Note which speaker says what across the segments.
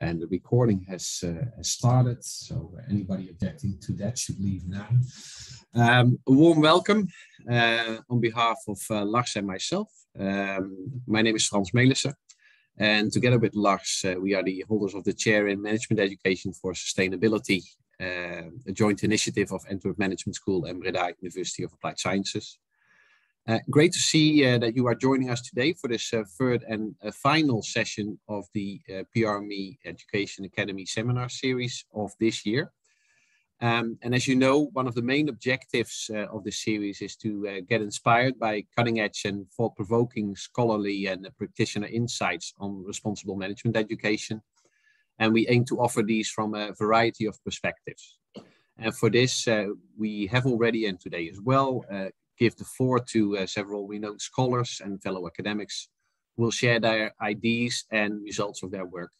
Speaker 1: And the recording has, uh, has started, so anybody objecting to that should leave now. Um, a warm welcome uh, on behalf of uh, Lars and myself. Um, my name is Frans Melissen, and together with Lars, uh, we are the holders of the chair in Management Education for Sustainability, uh, a joint initiative of Antwerp Management School and Breda University of Applied Sciences. Uh, great to see uh, that you are joining us today for this uh, third and uh, final session of the uh, PRME Education Academy seminar series of this year. Um, and as you know, one of the main objectives uh, of this series is to get inspired by cutting edge and thought provoking scholarly and practitioner insights on responsible management education. And we aim to offer these from a variety of perspectives. And for this, we have already, and today as well, give the floor to uh, several renowned scholars and fellow academics who will share their ideas and results of their work.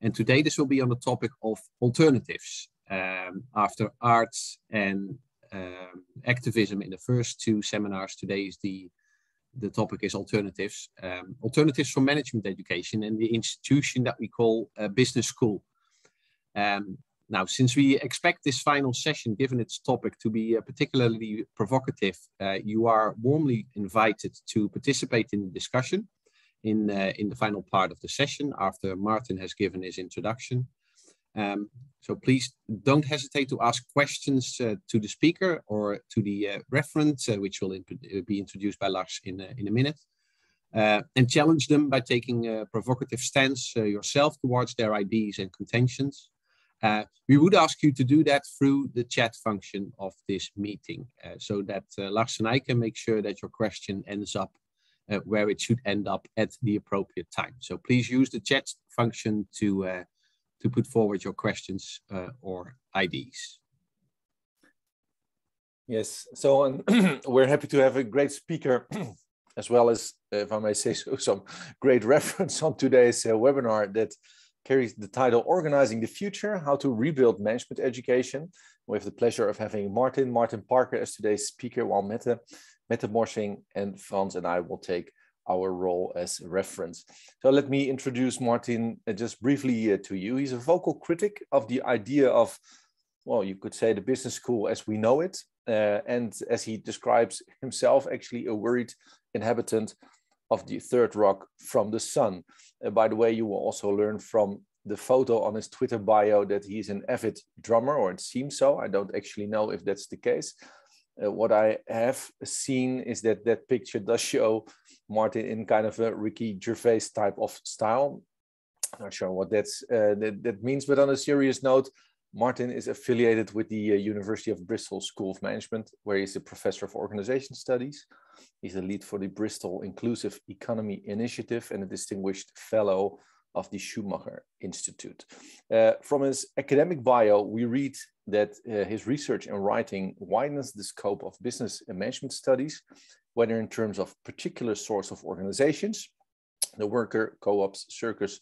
Speaker 1: And today this will be on the topic of alternatives. Um, after arts and um, activism in the first two seminars, today is the, the topic is alternatives. Um, alternatives for management education and the institution that we call a business school. Um, now, since we expect this final session, given its topic, to be uh, particularly provocative, uh, you are warmly invited to participate in the discussion in, uh, in the final part of the session after Martin has given his introduction. Um, so please don't hesitate to ask questions uh, to the speaker or to the uh, referent, uh, which will be introduced by Lars in, in a minute. and challenge them by taking a provocative stance yourself towards their ideas and contentions. Uh, we would ask you to do that through the chat function of this meeting uh, so that uh, Lars and I can make sure that your question ends up uh, where it should end up at the appropriate time. So please use the chat function to, uh, to put forward your questions uh, or IDs.
Speaker 2: Yes, so we're happy to have a great speaker as well as, if I may say so, some great reference on today's webinar that carries the title Organizing the Future, How to Rebuild Management Education. We have the pleasure of having Martin, Martin Parker as today's speaker, while Mette, Mette Morsing and Frans and I will take our role as reference. So let me introduce Martin uh, just briefly uh, to you. He's a vocal critic of the idea of, well, you could say the business school as we know it. Uh, and as he describes himself, actually a worried inhabitant of the third rock from the sun. Uh, by the way, you will also learn from the photo on his Twitter bio that he's an avid drummer, or it seems so. I don't actually know if that's the case. Uh, what I have seen is that that picture does show Martin in kind of a Ricky Gervais type of style. I'm not sure what that's uh, that, that means, but on a serious note, Martin is affiliated with the uh, University of Bristol School of Management, where he's a professor of organization studies. He's the lead for the Bristol Inclusive Economy Initiative and a distinguished fellow of the Schumacher Institute. Uh, from his academic bio, we read that uh, his research and writing widens the scope of business and management studies, whether in terms of particular sorts of organizations, the worker, co-ops, circus,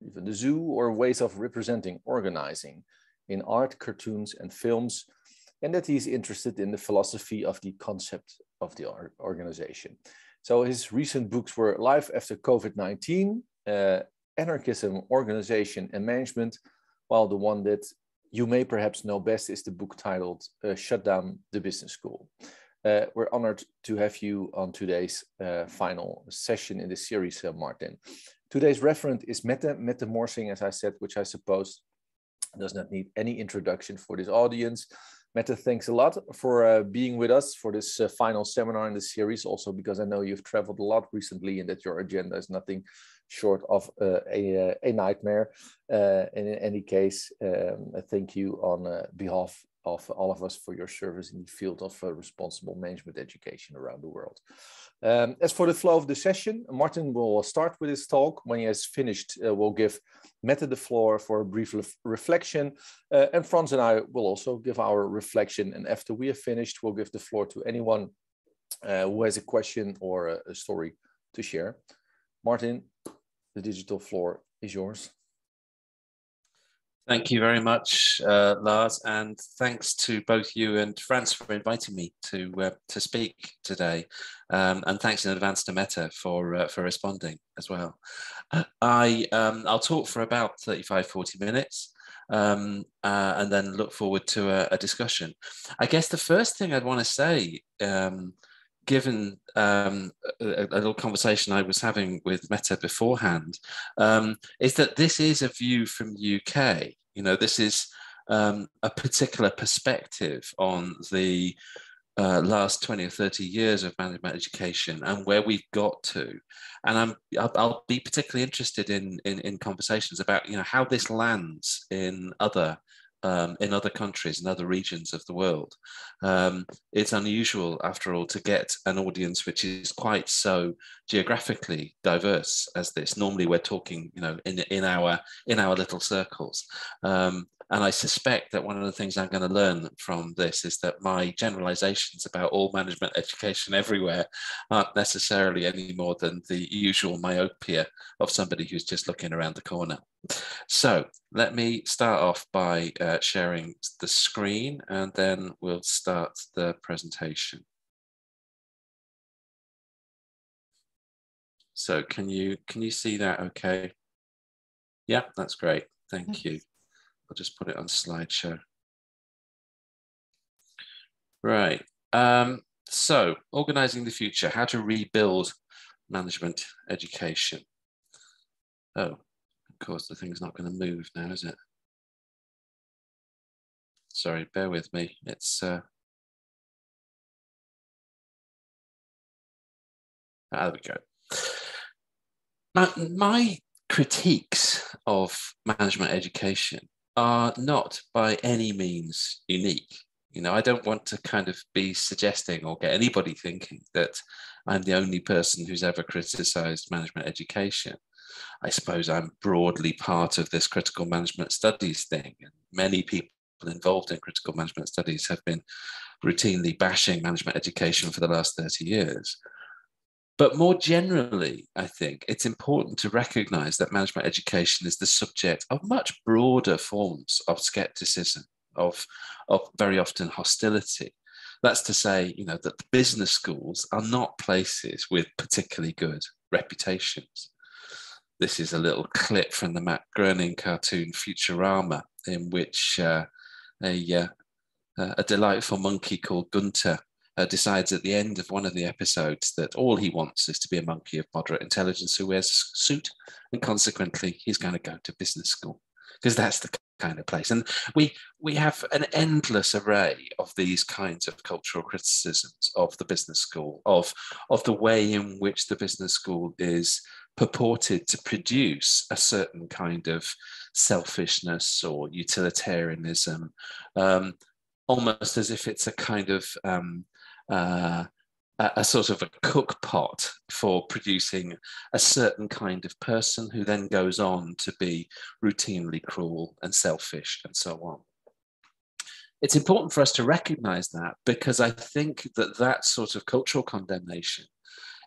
Speaker 2: even the zoo, or ways of representing organizing in art, cartoons, and films, and that he's interested in the philosophy of the concept of the organization. So his recent books were Life After COVID-19, uh, Anarchism, Organization and Management, while the one that you may perhaps know best is the book titled uh, Shut Down the Business School. Uh, we're honored to have you on today's uh, final session in the series, uh, Martin. Today's referent is Mette Morsing, as I said, which I suppose does not need any introduction for this audience. Mette, thanks a lot for uh, being with us for this uh, final seminar in the series, also because I know you've traveled a lot recently and that your agenda is nothing short of uh, a, uh, a nightmare. Uh, and in any case, um, thank you on uh, behalf of all of us for your service in the field of responsible management education around the world. Um, as for the flow of the session, Martin will start with his talk. When he has finished, uh, we'll give Mette the floor for a brief reflection. Uh, and Frans and I will also give our reflection. And after we have finished, we'll give the floor to anyone uh, who has a question or a, a story to share. Martin, the digital floor is yours.
Speaker 3: Thank you very much, uh, Lars, and thanks to both you and Frans for inviting me to uh, to speak today, um, and thanks in advance to Mette for uh, for responding as well. Uh, I um, I'll talk for about 35, 40 minutes, um, uh, and then look forward to a, a, discussion. I guess the first thing I'd want to say um, given um, a, a, little conversation I was having with Mette beforehand, um, is that this is a view from the UK. You know, this is um, a particular perspective on the uh, last 20 or 30 years of management education and where we've got to. And I'm, I'll, I'll be particularly interested in, in, in conversations about, you know, how this lands in other um, in other countries and other regions of the world. Um, it's unusual, after all, to get an audience which is quite so geographically diverse as this. Normally, we're talking, you know, in in our in our little circles. Um, and I suspect that one of the things I'm going to learn from this is that my generalizations about all management education everywhere aren't necessarily any more than the usual myopia of somebody who's just looking around the corner. So let me start off by uh, sharing the screen and then we'll start the presentation. So can you can you see that okay? Yeah, that's great. Thank you. I'll just put it on slideshow. Right. Um, so organizing the future, how to rebuild management education. Oh, of course, the thing's not going to move now, is it? Sorry, bear with me. It's uh... ah, there we go. My, my critiques of management education are not by any means unique. You know, I don't want to kind of be suggesting or get anybody thinking that I'm the only person who's ever criticized management education. I suppose I'm broadly part of this critical management studies thing. And many people involved in critical management studies have been routinely bashing management education for the last 30 years. But more generally, I think it's important to recognize that management education is the subject of much broader forms of skepticism, of, of very often hostility. That's to say, you know, that the business schools are not places with particularly good reputations. This is a little clip from the Matt Groening cartoon Futurama, in which uh, a, uh, a delightful monkey called Guenter uh, decides at the end of one of the episodes that all he wants is to be a monkey of moderate intelligence who wears a suit, and consequently, he's going to go to business school because that's the kind of place. And we we have an endless array of these kinds of cultural criticisms of the business school, of of the way in which the business school is purported to produce a certain kind of selfishness or utilitarianism, um, almost as if it's a kind of um, uh, a, a, sort of a cook pot for producing a certain kind of person who then goes on to be routinely cruel and selfish and so on. It's important for us to recognize that because I think that that sort of cultural condemnation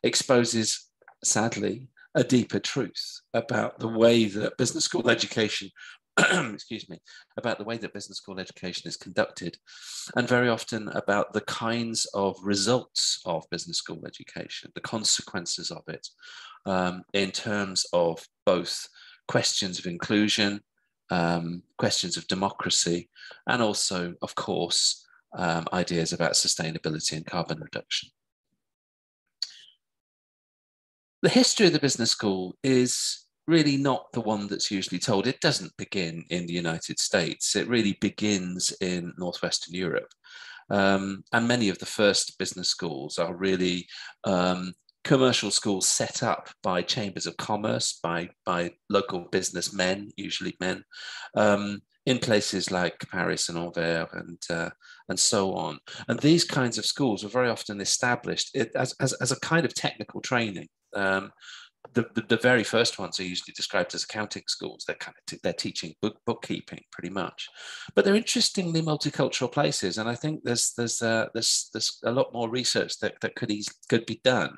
Speaker 3: exposes, sadly, a deeper truth about the way that business school education, excuse me, about the way that business school education is conducted, and very often about the kinds of results of business school education, the consequences of it, um, in terms of both questions of inclusion, um, questions of democracy, and also, of course, um, ideas about sustainability and carbon reduction. The history of the business school is really not the one that's usually told. It doesn't begin in the United States. It really begins in Northwestern Europe. Um, and many of the first business schools are really um, commercial schools set up by chambers of commerce, by, by local businessmen, usually men, um, in places like Paris and Anvers and, uh, and so on. And these kinds of schools were very often established as, as, as a kind of technical training. Um, the, the, the, very first ones are usually described as accounting schools. They're kind of they're teaching book, bookkeeping pretty much, but they're interestingly multicultural places. And I think there's there's uh, there's there's a lot more research that, that could easily, could be done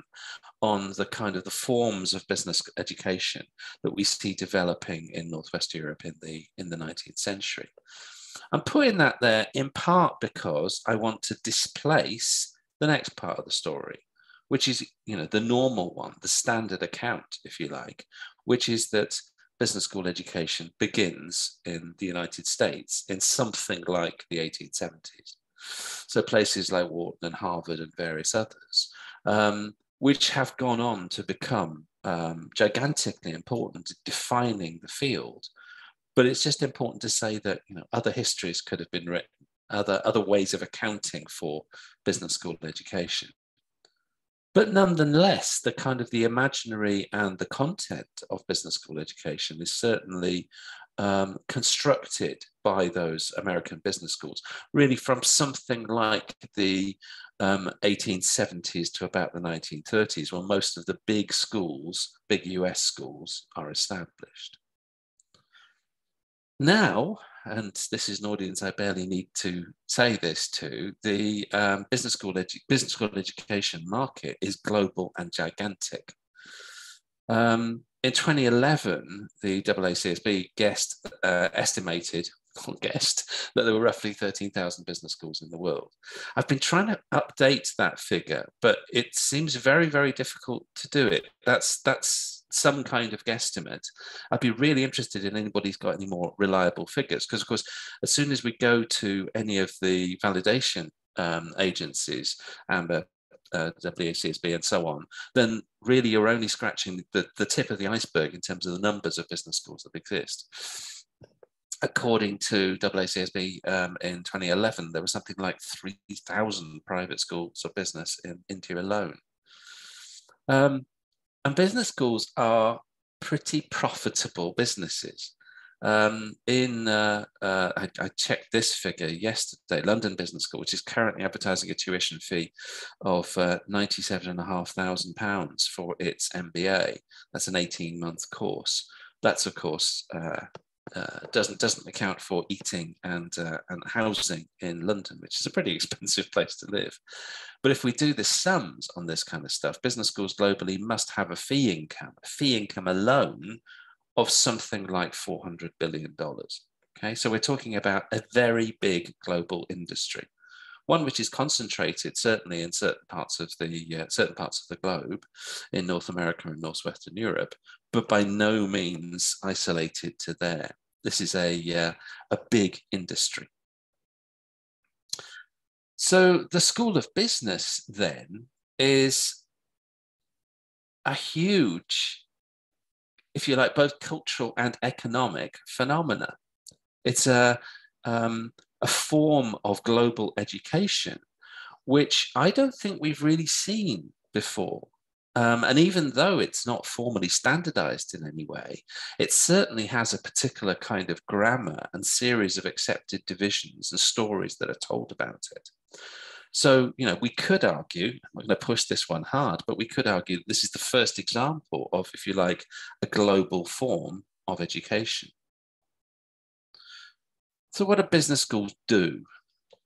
Speaker 3: on the kind of the forms of business education that we see developing in Northwest Europe in the in the 19th century. I'm putting that there in part because I want to displace the next part of the story, which is you know the normal one, the standard account, if you like, which is that business school education begins in the United States in something like the 1870s. So places like Wharton and Harvard and various others, um, which have gone on to become um, gigantically important, defining the field. But it's just important to say that you know other histories could have been written, other other ways of accounting for business school education. But nonetheless, the kind of the imaginary and the content of business school education is certainly um, constructed by those American business schools, really from something like the um, 1870s to about the 1930s, when most of the big schools, big US schools, are established. Now, and this is an audience I barely need to say this to, the um, business, school business school education market is global and gigantic. Um, in 2011, the AACSB guessed, uh, estimated guessed that there were roughly 13,000 business schools in the world. I've been trying to update that figure, but it seems very, very difficult to do it. That's that's some kind of guesstimate. I'd be really interested in anybody's got any more reliable figures, because of course, as soon as we go to any of the validation um, agencies, AMBA, uh, WACSB and so on, then really you're only scratching the, the tip of the iceberg in terms of the numbers of business schools that exist according to AACSB um, in 2011, there was something like 3,000 private schools of business in India alone. Um, and business schools are pretty profitable businesses. Um, in uh, uh, I, I, checked this figure yesterday. London Business School, which is currently advertising a tuition fee of uh, ninety-seven and a half thousand pounds for its MBA. That's an eighteen-month course. That's of course uh, doesn't doesn't account for eating and uh, and housing in London, which is a pretty expensive place to live. But if we do the sums on this kind of stuff, business schools globally must have a fee income, a fee income alone of something like four hundred billion dollars. Okay, so we're talking about a very big global industry, one which is concentrated certainly in certain parts of the uh, certain parts of the globe, in North America and Northwestern Europe, but by no means isolated to there. This is a, uh, a big industry. So the School of Business then is a huge, if you like, both cultural and economic phenomena. It's a, um, a form of global education, which I don't think we've really seen before. Um, and even though it's not formally standardized in any way, it certainly has a particular kind of grammar and series of accepted divisions and stories that are told about it. So, you know, we could argue, I'm going to push this one hard, but we could argue this is the first example of, if you like, a global form of education. So, what do business schools do?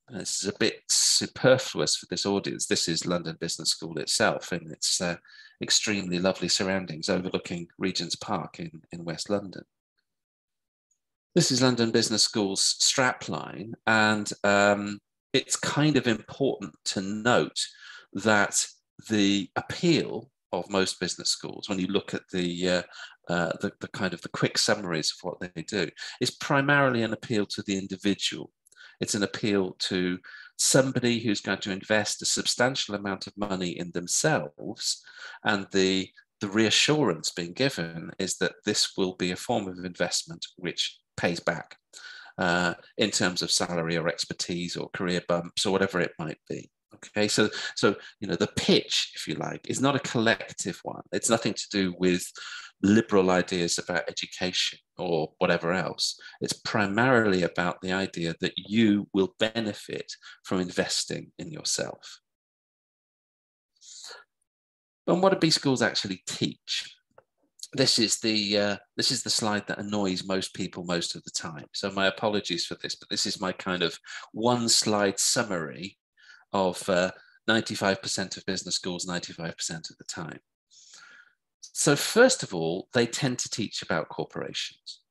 Speaker 3: This is a bit superfluous for this audience. This is London Business School itself in its uh, extremely lovely surroundings overlooking Regent's Park in, in West London. This is London Business School's strapline, and um, it's kind of important to note that the appeal of most business schools, when you look at the, uh, uh, the, the kind of the quick summaries of what they do, is primarily an appeal to the individual it's an appeal to somebody who's going to invest a substantial amount of money in themselves. And the, the reassurance being given is that this will be a form of investment which pays back uh, in terms of salary or expertise or career bumps or whatever it might be. Okay, so so you know the pitch, if you like, is not a collective one. It's nothing to do with liberal ideas about education or whatever else. It's primarily about the idea that you will benefit from investing in yourself. And what do B schools actually teach? This is the uh, this is the slide that annoys most people most of the time. So my apologies for this, but this is my kind of one slide summary of 95% uh, of business schools 95% of the time. So, first of all, they tend to teach about corporations.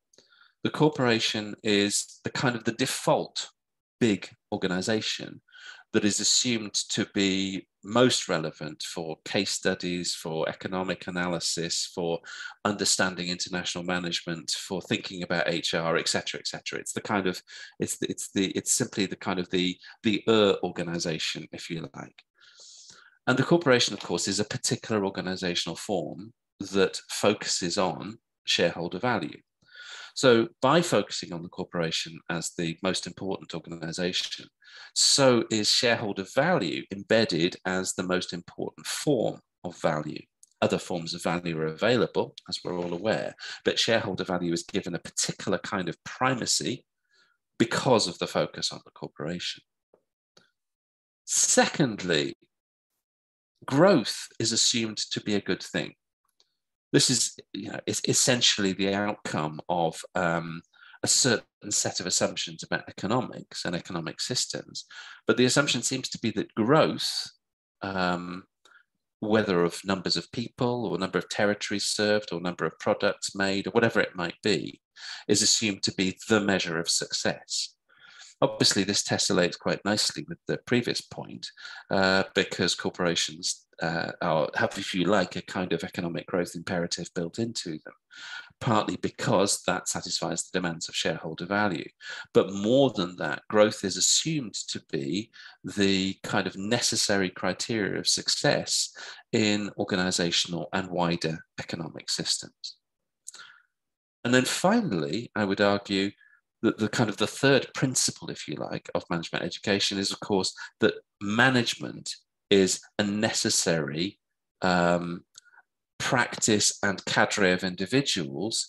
Speaker 3: The corporation is the kind of the default big organization that is assumed to be most relevant for case studies, for economic analysis, for understanding international management, for thinking about HR, etc., etc. It's the kind of it's the, it's the it's simply the kind of the the er organization, if you like. And the corporation, of course, is a particular organizational form that focuses on shareholder value. So by focusing on the corporation as the most important organization, so is shareholder value embedded as the most important form of value. Other forms of value are available, as we're all aware, but shareholder value is given a particular kind of primacy because of the focus on the corporation. Secondly, growth is assumed to be a good thing this is you know is essentially the outcome of um, a certain set of assumptions about economics and economic systems. But the assumption seems to be that growth um, whether of numbers of people or number of territories served or number of products made or whatever it might be is assumed to be the measure of success. Obviously this tessellates quite nicely with the previous point uh, because corporations uh, or have, if you like, a kind of economic growth imperative built into them, partly because that satisfies the demands of shareholder value. But more than that, growth is assumed to be the kind of necessary criteria of success in organizational and wider economic systems. And then finally, I would argue that the kind of the third principle, if you like, of management education is, of course, that management is a necessary um, practice and cadre of individuals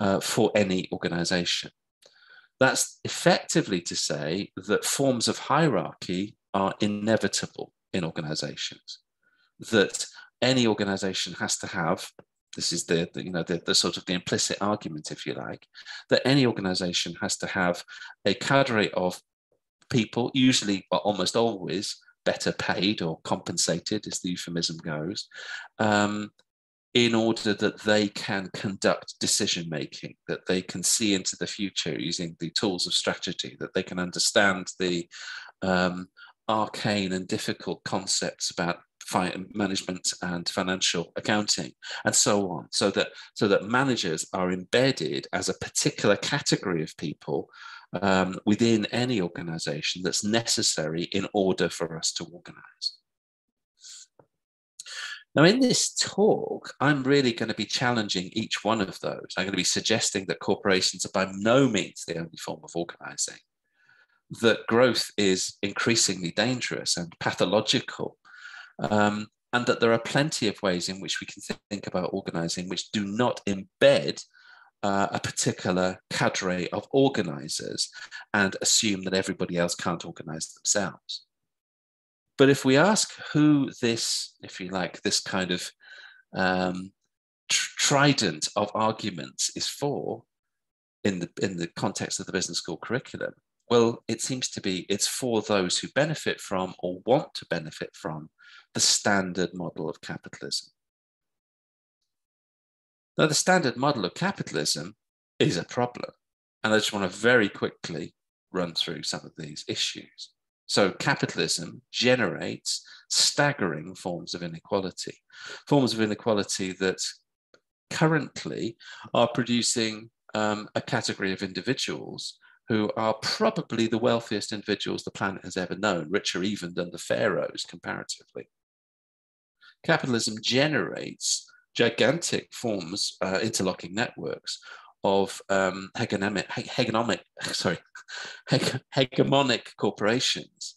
Speaker 3: uh, for any organization. That's effectively to say that forms of hierarchy are inevitable in organizations, that any organization has to have this is the, the, you know the, the sort of the implicit argument if you like that any organization has to have a cadre of people usually or almost always better paid or compensated, as the euphemism goes, um, in order that they can conduct decision making, that they can see into the future using the tools of strategy, that they can understand the um, arcane and difficult concepts about management and financial accounting and so on. So that so that managers are embedded as a particular category of people um, within any organization that's necessary in order for us to organize. Now, in this talk, I'm really going to be challenging each one of those. I'm going to be suggesting that corporations are by no means the only form of organizing, that growth is increasingly dangerous and pathological, um, and that there are plenty of ways in which we can think about organizing which do not embed uh, a particular cadre of organizers and assume that everybody else can't organize themselves. But if we ask who this, if you like, this kind of um, trident of arguments is for in the, in the context of the business school curriculum, well, it seems to be it's for those who benefit from or want to benefit from the standard model of capitalism. Now, the standard model of capitalism is a problem. And I just want to very quickly run through some of these issues. So, capitalism generates staggering forms of inequality, forms of inequality that currently are producing um, a category of individuals who are probably the wealthiest individuals the planet has ever known, richer even than the pharaohs comparatively. Capitalism generates gigantic forms, uh, interlocking networks of um, hegemonic, hegemonic, sorry, hegemonic corporations.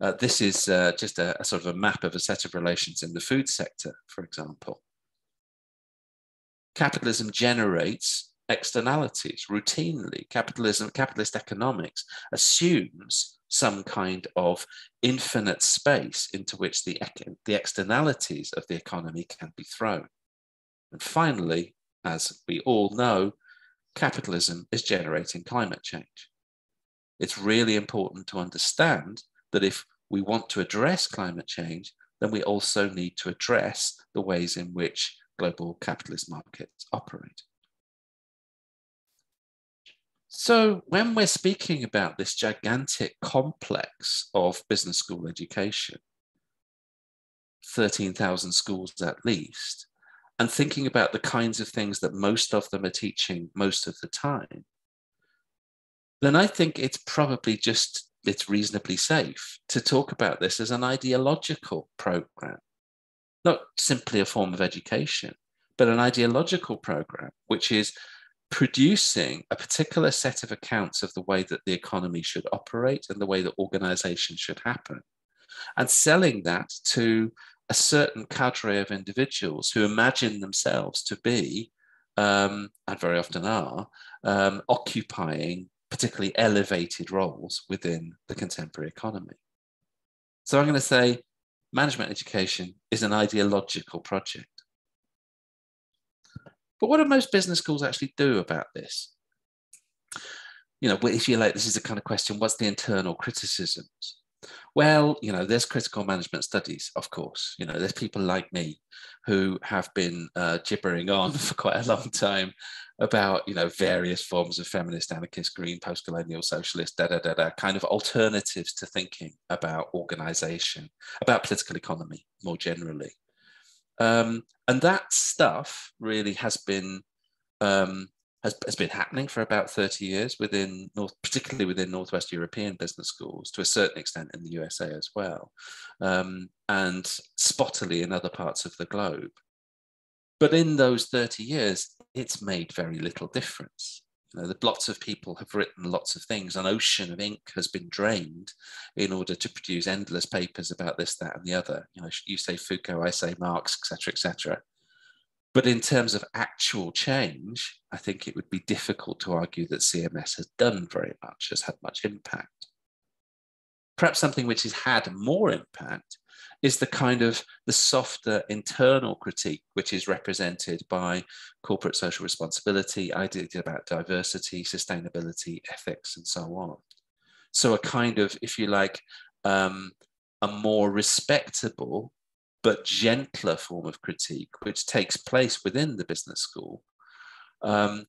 Speaker 3: Uh, this is uh, just a, a, sort of a map of a set of relations in the food sector, for example. Capitalism generates externalities routinely. Capitalism, capitalist economics assumes some kind of infinite space into which the, the externalities of the economy can be thrown. And finally, as we all know, capitalism is generating climate change. It's really important to understand that if we want to address climate change, then we also need to address the ways in which global capitalist markets operate. So, when we're speaking about this gigantic complex of business school education, 13,000 schools at least, and thinking about the kinds of things that most of them are teaching most of the time, then I think it's probably just it's reasonably safe to talk about this as an ideological program, not simply a form of education, but an ideological program, which is producing a particular set of accounts of the way that the economy should operate and the way that organization should happen, and selling that to a certain cadre of individuals who imagine themselves to be, um, and very often are, um, occupying particularly elevated roles within the contemporary economy. So I'm going to say management education is an ideological project. But what do most business schools actually do about this? You know, if you like, this is the kind of question what's the internal criticisms? Well, you know, there's critical management studies, of course. You know, there's people like me who have been uh, gibbering on for quite a long time about, you know, various forms of feminist, anarchist, green, post-colonial, socialist, da da da da, kind of alternatives to thinking about organization, about political economy more generally. Um, and that stuff really has been um, has, has been happening for about 30 years within North, particularly within Northwest European business schools, to a certain extent in the USA as well, um, and spottily in other parts of the globe. But in those 30 years, it's made very little difference. You know, lots of people have written lots of things. An ocean of ink has been drained in order to produce endless papers about this, that, and the other. You know, you say Foucault, I say Marx, etc., etc. But in terms of actual change, I think it would be difficult to argue that CMS has done very much, has had much impact. Perhaps something which has had more impact is the kind of the softer internal critique which is represented by corporate social responsibility, ideas about diversity, sustainability, ethics, and so on. So a kind of, if you like, um, a more respectable but gentler form of critique, which takes place within the business school. Um,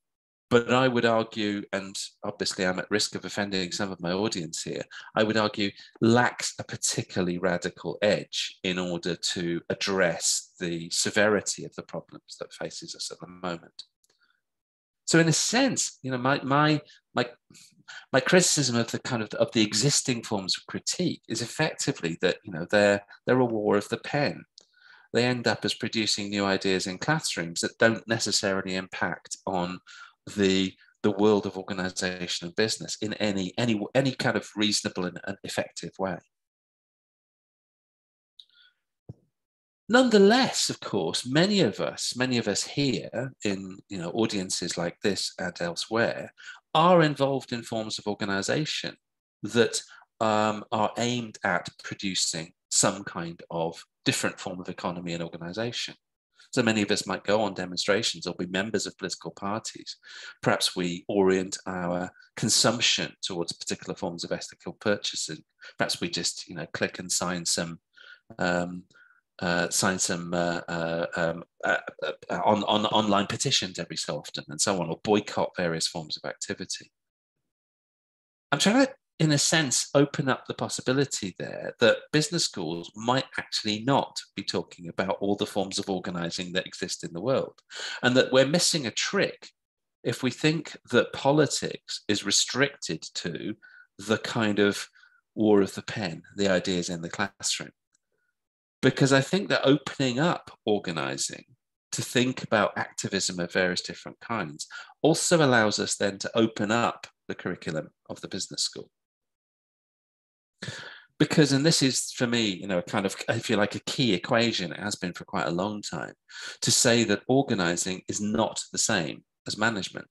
Speaker 3: but I would argue, and obviously I'm at risk of offending some of my audience here, I would argue lacks a particularly radical edge in order to address the severity of the problems that faces us at the moment. So in a sense, you know, my my my my criticism of the kind of of the existing forms of critique is effectively that you know they're they're a war of the pen. They end up as producing new ideas in classrooms that don't necessarily impact on the the world of organization and business in any any any kind of reasonable and, and effective way. Nonetheless, of course, many of us, many of us here in you know audiences like this and elsewhere, are involved in forms of organization that um, are aimed at producing some kind of different form of economy and organization. So many of us might go on demonstrations or be members of political parties. Perhaps we orient our consumption towards particular forms of ethical purchasing. Perhaps we just, you know, click and sign some um, uh, sign some uh, uh, um, uh, uh, on, on online petitions every so often and so on, or boycott various forms of activity. I'm trying to, in a sense, open up the possibility there that business schools might actually not be talking about all the forms of organizing that exist in the world, and that we're missing a trick if we think that politics is restricted to the kind of war of the pen, the ideas in the classroom because I think that opening up organizing to think about activism of various different kinds also allows us then to open up the curriculum of the business school. Because, and this is for me, you know, a kind of, if you like, a key equation, it has been for quite a long time, to say that organizing is not the same as management.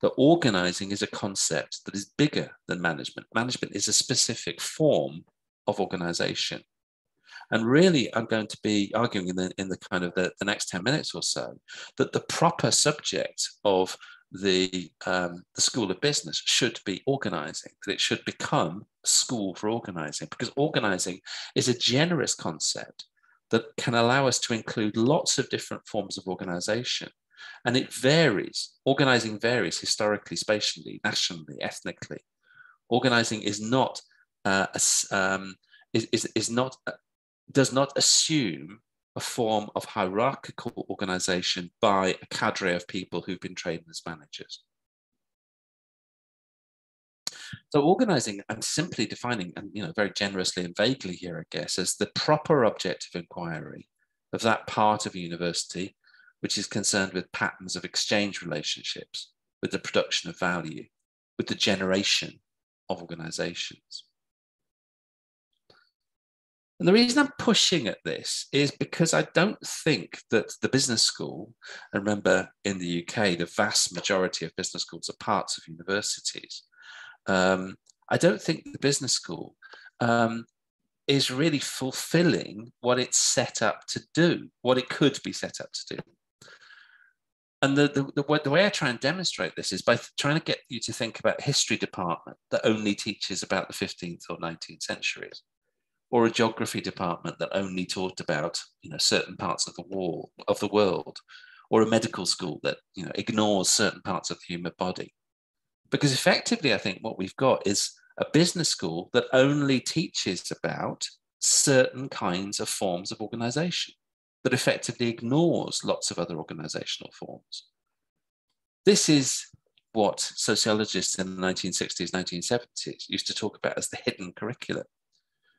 Speaker 3: That organizing is a concept that is bigger than management. Management is a specific form of organization. And really, I'm going to be arguing in the, in the kind of the, the next 10 minutes or so that the proper subject of the, um, the School of Business should be organizing, that it should become a school for organizing, because organizing is a generous concept that can allow us to include lots of different forms of organization. And it varies. Organizing varies historically, spatially, nationally, ethnically. Organizing is not uh, um, is, is, is not does not assume a form of hierarchical organization by a cadre of people who've been trained as managers. So organizing, I'm simply defining, and you know, very generously and vaguely here, I guess, as the proper objective inquiry of that part of a university which is concerned with patterns of exchange relationships, with the production of value, with the generation of organizations. And the reason I'm pushing at this is because I don't think that the business school, and remember in the UK, the vast majority of business schools are parts of universities. Um, I don't think the business school um, is really fulfilling what it's set up to do, what it could be set up to do. And the, the, the, the way I try and demonstrate this is by trying to get you to think about history department that only teaches about the 15th or 19th centuries or a geography department that only taught about you know certain parts of the of the world or a medical school that you know ignores certain parts of the human body. Because effectively i think what we've got is a business school that only teaches about certain kinds of forms of organization that effectively ignores lots of other organizational forms. This is what sociologists in the 1960s 1970s used to talk about as the hidden curriculum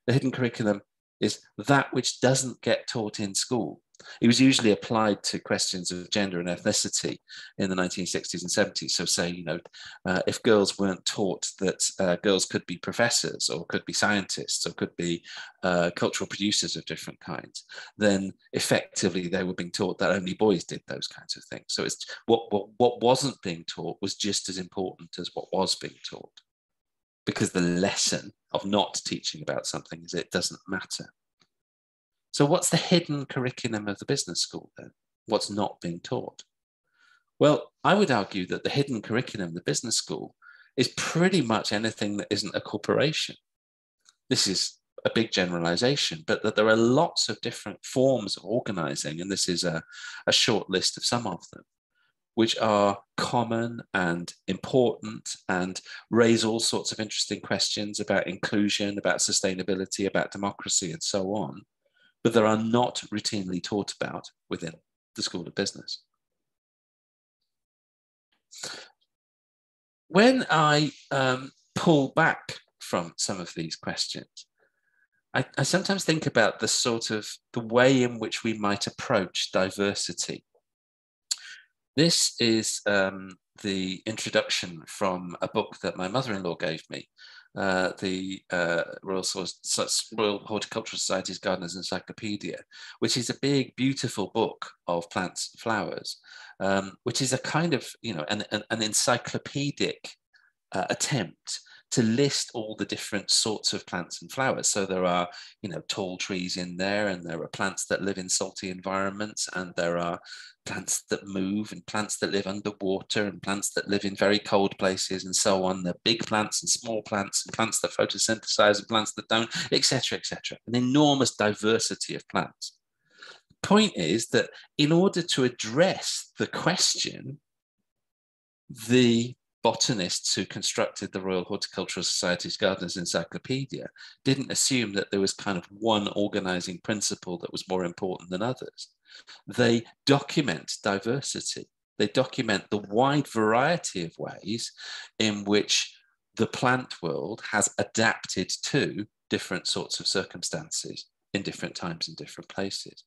Speaker 3: the hidden curriculum is that which doesn't get taught in school. It was usually applied to questions of gender and ethnicity in the 1960s and 70s. So, say, you know, uh, if girls weren't taught that uh, girls could be professors or could be scientists or could be uh, cultural producers of different kinds, then effectively they were being taught that only boys did those kinds of things. So, it's what, what, what wasn't being taught was just as important as what was being taught because the lesson of not teaching about something is it doesn't matter. So, what's the hidden curriculum of the business school then? What's not being taught? Well, I would argue that the hidden curriculum of the business school is pretty much anything that isn't a corporation. This is a big generalization, but that there are lots of different forms of organizing, and this is a, a short list of some of them which are common and important and raise all sorts of interesting questions about inclusion, about sustainability, about democracy, and so on, but that are not routinely taught about within the School of Business. When I um, pull back from some of these questions, I, I sometimes think about the sort of the way in which we might approach diversity this is um, the introduction from a book that my mother-in-law gave me, uh, the uh, Royal, Royal Horticultural Society's Gardener's Encyclopedia, which is a big, beautiful book of plants and flowers, um, which is a kind of, you know, an, an, an encyclopedic uh, attempt to list all the different sorts of plants and flowers. So there are, you know, tall trees in there, and there are plants that live in salty environments, and there are plants that move, and plants that live underwater, and plants that live in very cold places, and so on. Are big plants and small plants, and plants that photosynthesize, and plants that don't, etc., etc. An enormous diversity of plants. The point is that in order to address the question, the botanists who constructed the Royal Horticultural Society's Gardeners Encyclopedia didn't assume that there was kind of one organizing principle that was more important than others. They document diversity. They document the wide variety of ways in which the plant world has adapted to different sorts of circumstances in different times in different places.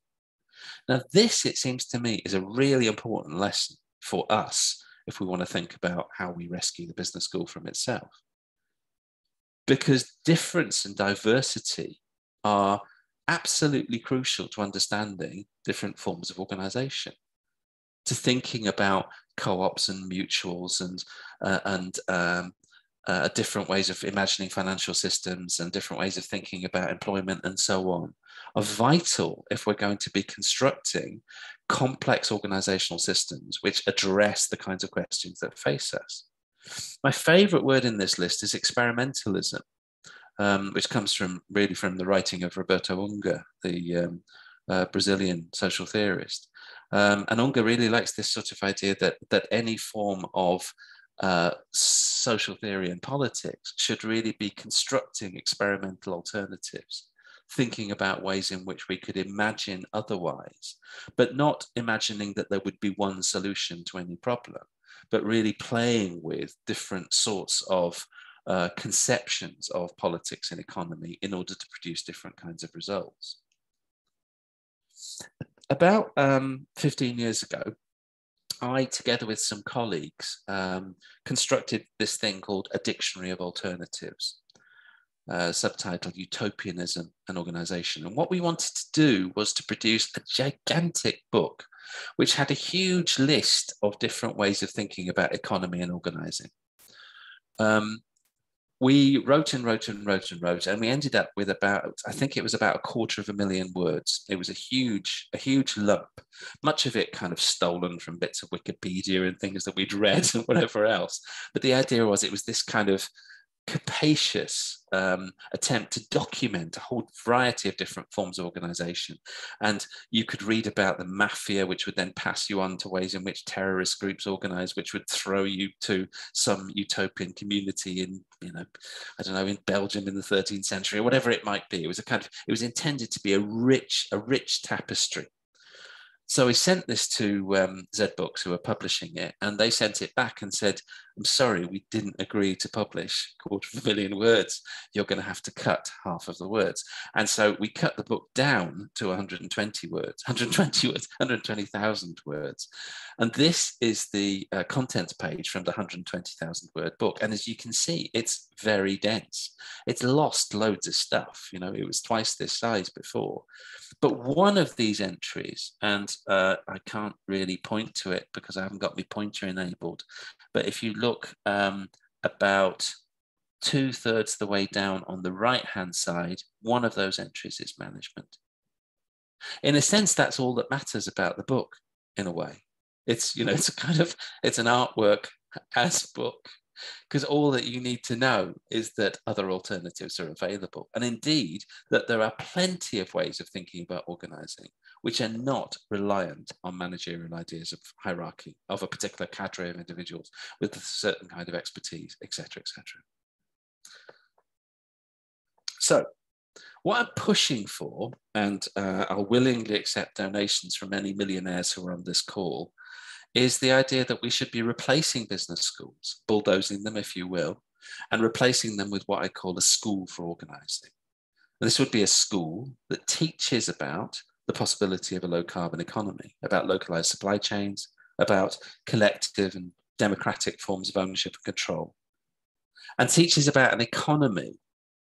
Speaker 3: Now, this, it seems to me, is a really important lesson for us if we want to think about how we rescue the business school from itself. Because difference and diversity are absolutely crucial to understanding different forms of organization, to thinking about co-ops and mutuals and, uh, and um, uh, different ways of imagining financial systems and different ways of thinking about employment and so on are vital if we're going to be constructing complex organizational systems which address the kinds of questions that face us. My favorite word in this list is experimentalism, um, which comes from really from the writing of Roberto Unger, the um, uh, Brazilian social theorist. Um, and Unger really likes this sort of idea that, that any form of uh, social theory and politics should really be constructing experimental alternatives, thinking about ways in which we could imagine otherwise, but not imagining that there would be one solution to any problem, but really playing with different sorts of uh, conceptions of politics and economy in order to produce different kinds of results. About um, 15 years ago, I, together with some colleagues, um, constructed this thing called a dictionary of alternatives, uh, subtitled Utopianism and Organization. And what we wanted to do was to produce a gigantic book which had a huge list of different ways of thinking about economy and organizing. Um, we wrote and wrote and wrote and wrote, and we ended up with about, I think it was about a quarter of a million words. It was a huge, a huge lump, much of it kind of stolen from bits of Wikipedia and things that we'd read and whatever else. But the idea was it was this kind of capacious um, attempt to document a whole variety of different forms of organization. And you could read about the mafia, which would then pass you on to ways in which terrorist groups organize, which would throw you to some utopian community in, you know, I don't know, in Belgium in the 13th century or whatever it might be. It was a kind of, it was intended to be a rich, a rich tapestry so we sent this to um, Zed Books, who were publishing it, and they sent it back and said, I'm sorry, we didn't agree to publish quarter of a million words. You're going to have to cut half of the words. And so we cut the book down to 120 words, 120 words, 120,000 words. And this is the uh, contents page from the 120,000 word book. And as you can see, it's very dense. It's lost loads of stuff. You know, it was twice this size before. But one of these entries, and uh, I can't really point to it because I haven't got my pointer enabled, but if you look um, about two thirds the way down on the right hand side, one of those entries is management. In a sense, that's all that matters about the book, in a way. It's, you know, it's a kind of, it's an artwork as book because all that you need to know is that other alternatives are available. And indeed, that there are plenty of ways of thinking about organizing which are not reliant on managerial ideas of hierarchy of a particular cadre of individuals with a certain kind of expertise, etc., etc. So, what I'm pushing for, and uh, I'll willingly accept donations from any millionaires who are on this call, is the idea that we should be replacing business schools, bulldozing them, if you will, and replacing them with what I call a school for organizing. this would be a school that teaches about the possibility of a low carbon economy, about localized supply chains, about collective and democratic forms of ownership and control, and teaches about an economy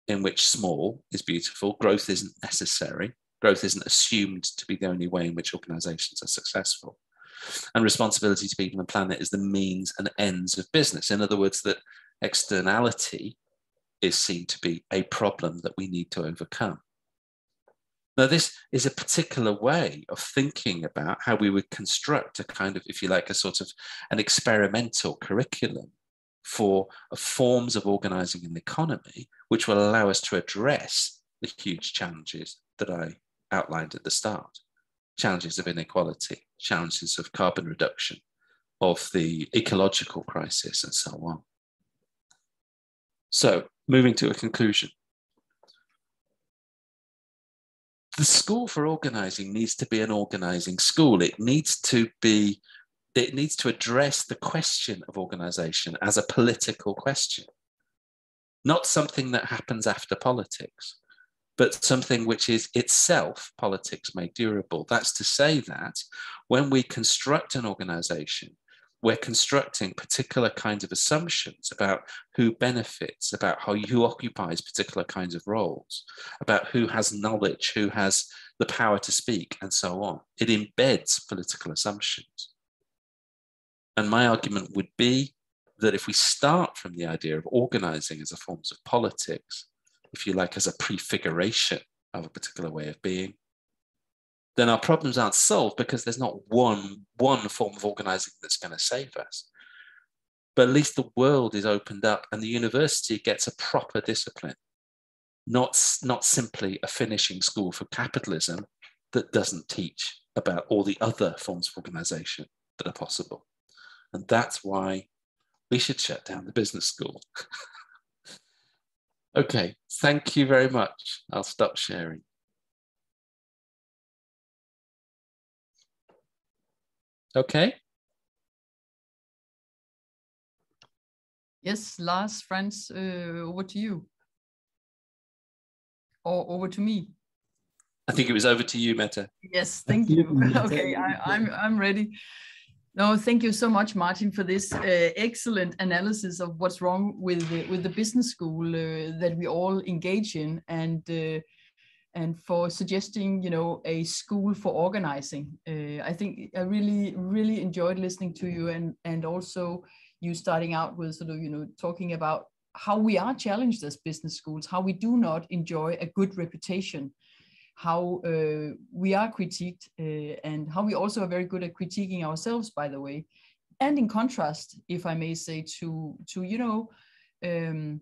Speaker 3: in which small is beautiful, growth isn't necessary, growth isn't assumed to be the only way in which organizations are successful and responsibility to people and planet is the means and ends of business. In other words, that externality is seen to be a problem that we need to overcome. Now, this is a particular way of thinking about how we would construct a kind of, if you like, a sort of an experimental curriculum for uh, forms of organizing an economy, which will allow us to address the huge challenges that I outlined at the start challenges of inequality, challenges of carbon reduction, of the ecological crisis, and so on. So, moving to a conclusion. The school for organizing needs to be an organizing school. It needs to be, it needs to address the question of organization as a political question, not something that happens after politics but something which is itself politics made durable. That's to say that when we construct an organization, we're constructing particular kinds of assumptions about who benefits, about how who occupies particular kinds of roles, about who has knowledge, who has the power to speak, and so on. It embeds political assumptions. And my argument would be that if we start from the idea of organizing as a forms of politics, if you like, as a prefiguration of a particular way of being, then our problems aren't solved because there's not one, one form of organizing that's going to save us. But at least the world is opened up and the university gets a proper discipline, not, not simply a finishing school for capitalism, that doesn't teach about all the other forms of organization that are possible. And that's why we should shut down the business school. okay, thank you very much. I'll stop sharing. Okay.
Speaker 4: Yes, Lars, Frans, uh, over to you. Or over to me.
Speaker 3: I think it was over to you, Mette.
Speaker 4: Yes, thank you. okay, I, I'm I'm ready. No, thank you so much, Martin, for this uh, excellent analysis of what's wrong with the, with the business school uh, that we all engage in, and uh, and for suggesting, you know, a school for organizing. Uh, I think I really really enjoyed listening to you, and and also you starting out with sort of you know talking about how we are challenged as business schools, how we do not enjoy a good reputation how uh, we are critiqued uh, and how we also are very good at critiquing ourselves, by the way. And in contrast, if I may say, to, to you know, um,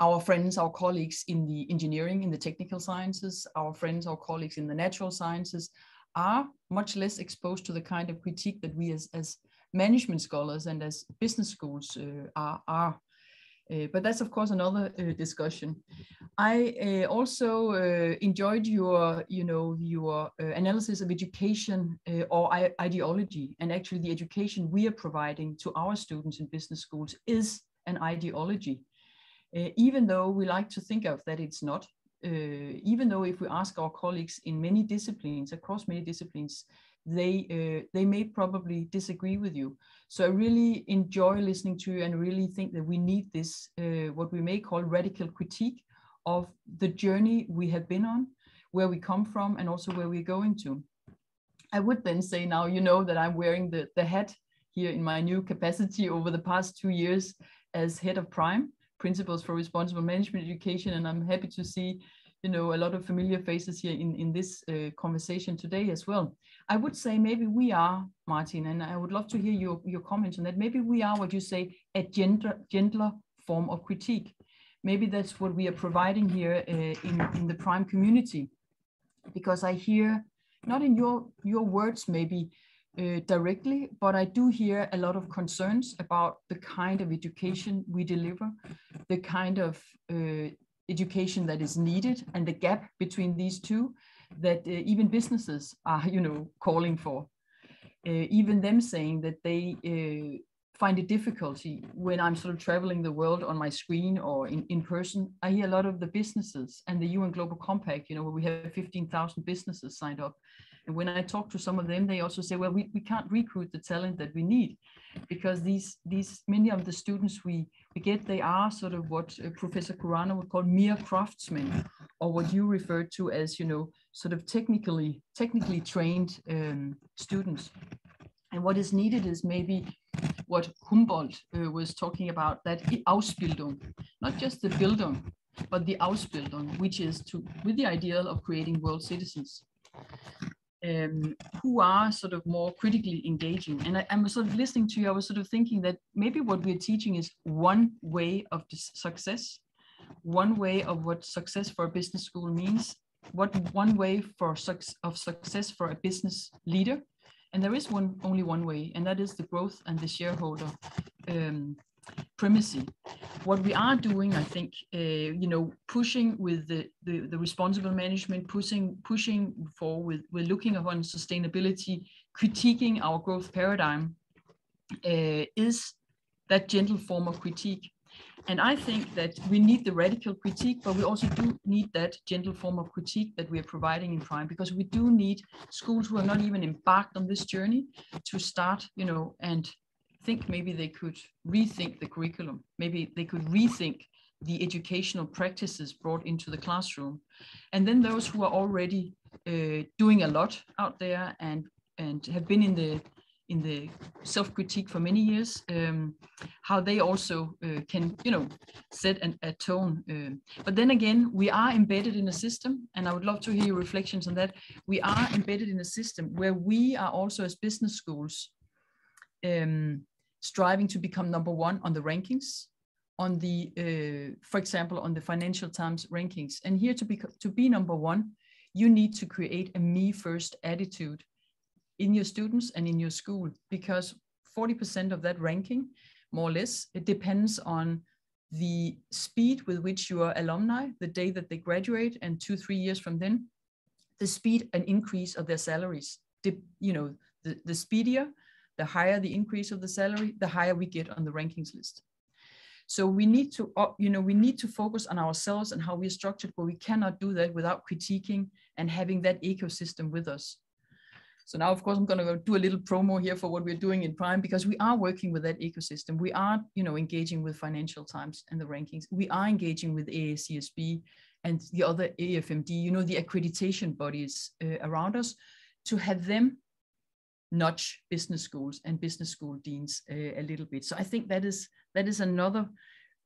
Speaker 4: our friends, our colleagues in the engineering, in the technical sciences, our friends, our colleagues in the natural sciences are much less exposed to the kind of critique that we as, as management scholars and as business schools uh, are, are. Uh, but that's of course another uh, discussion. I uh, also uh, enjoyed your, you know, your uh, analysis of education uh, or ideology, and actually the education we are providing to our students in business schools is an ideology, even though we like to think of that it's not. even though if we ask our colleagues in many disciplines, across many disciplines, they uh, they may probably disagree with you. So I really enjoy listening to you and really think that we need this uh, what we may call radical critique of the journey we have been on, where we come from, and also where we're going to. I would then say now you know that I'm wearing the the hat here in my new capacity over the past two years as head of PRME Principles for Responsible Management Education, and I'm happy to see you know a lot of familiar faces here in in this uh, conversation today as well. I would say maybe we are martin and i would love to hear your your comments on that. Maybe we are what you say a gentler gentler form of critique. Maybe that's what we are providing here uh, in in the PRME community. Because i hear not in your your words maybe uh, directly, but I do hear a lot of concerns about the kind of education we deliver, the kind of uh, education that is needed and the gap between these two that uh, even businesses are you know calling for. Uh, even them saying that they uh, find it difficulty when i'm sort of traveling the world on my screen or in, in person i hear a lot of the businesses and the un global compact you know where we have 15000 businesses signed up. And when I talk to some of them, they also say, well, we, we can't recruit the talent that we need because these, these many of the students we, get, they are sort of what uh, Professor Khurana would call mere craftsmen or what you refer to as, you know, sort of technically, technically trained um, students. And what is needed is maybe what Humboldt uh, was talking about, that Ausbildung, not just the Bildung, but the Ausbildung, which is to with the ideal of creating world citizens um, who are sort of more critically engaging. And I, am sort of listening to you, I was sort of thinking that maybe what we're teaching is one way of success, one way of what success for a business school means, what one way for of success for a business leader. And there is one only one way, and that is the growth and the shareholder um, primacy. What we are doing, I think, uh, you know, pushing with the, the, the, responsible management, pushing pushing for with, we're looking upon sustainability, critiquing our growth paradigm, uh, is that gentle form of critique. And I think that we need the radical critique, but we also do need that gentle form of critique that we are providing in PRME, because we do need schools who are not even embarked on this journey to start, you know, and think maybe they could rethink the curriculum. Maybe they could rethink the educational practices brought into the classroom. And then those who are already uh, doing a lot out there and, and have been in the in the self-critique for many years, um, how they also uh, can, you know, set an, a tone. Uh, but then again, we are embedded in a system, and I would love to hear your reflections on that. We are embedded in a system where we are also as business schools um, striving to become number one on the rankings, on the, uh, for example, on the Financial Times rankings. And here to be to be number one, you need to create a me first attitude in your students and in your school because 40% of that ranking, more or less, it depends on the speed with which your alumni, the day that they graduate and two, three years from then, the speed and increase of their salaries. You know, the, the speedier, the higher the increase of the salary, the higher we get on the rankings list. So we need to, uh, you know, we need to focus on ourselves and how we're structured, but we cannot do that without critiquing and having that ecosystem with us. So now, of course, I'm going to do a little promo here for what we're doing in PRME because we are working with that ecosystem. We are, you know, engaging with Financial Times and the rankings. We are engaging with AACSB and the other EFMD, you know, the accreditation bodies uh, around us, to have them nudge business schools and business school deans uh, a little bit. So I think that is that is another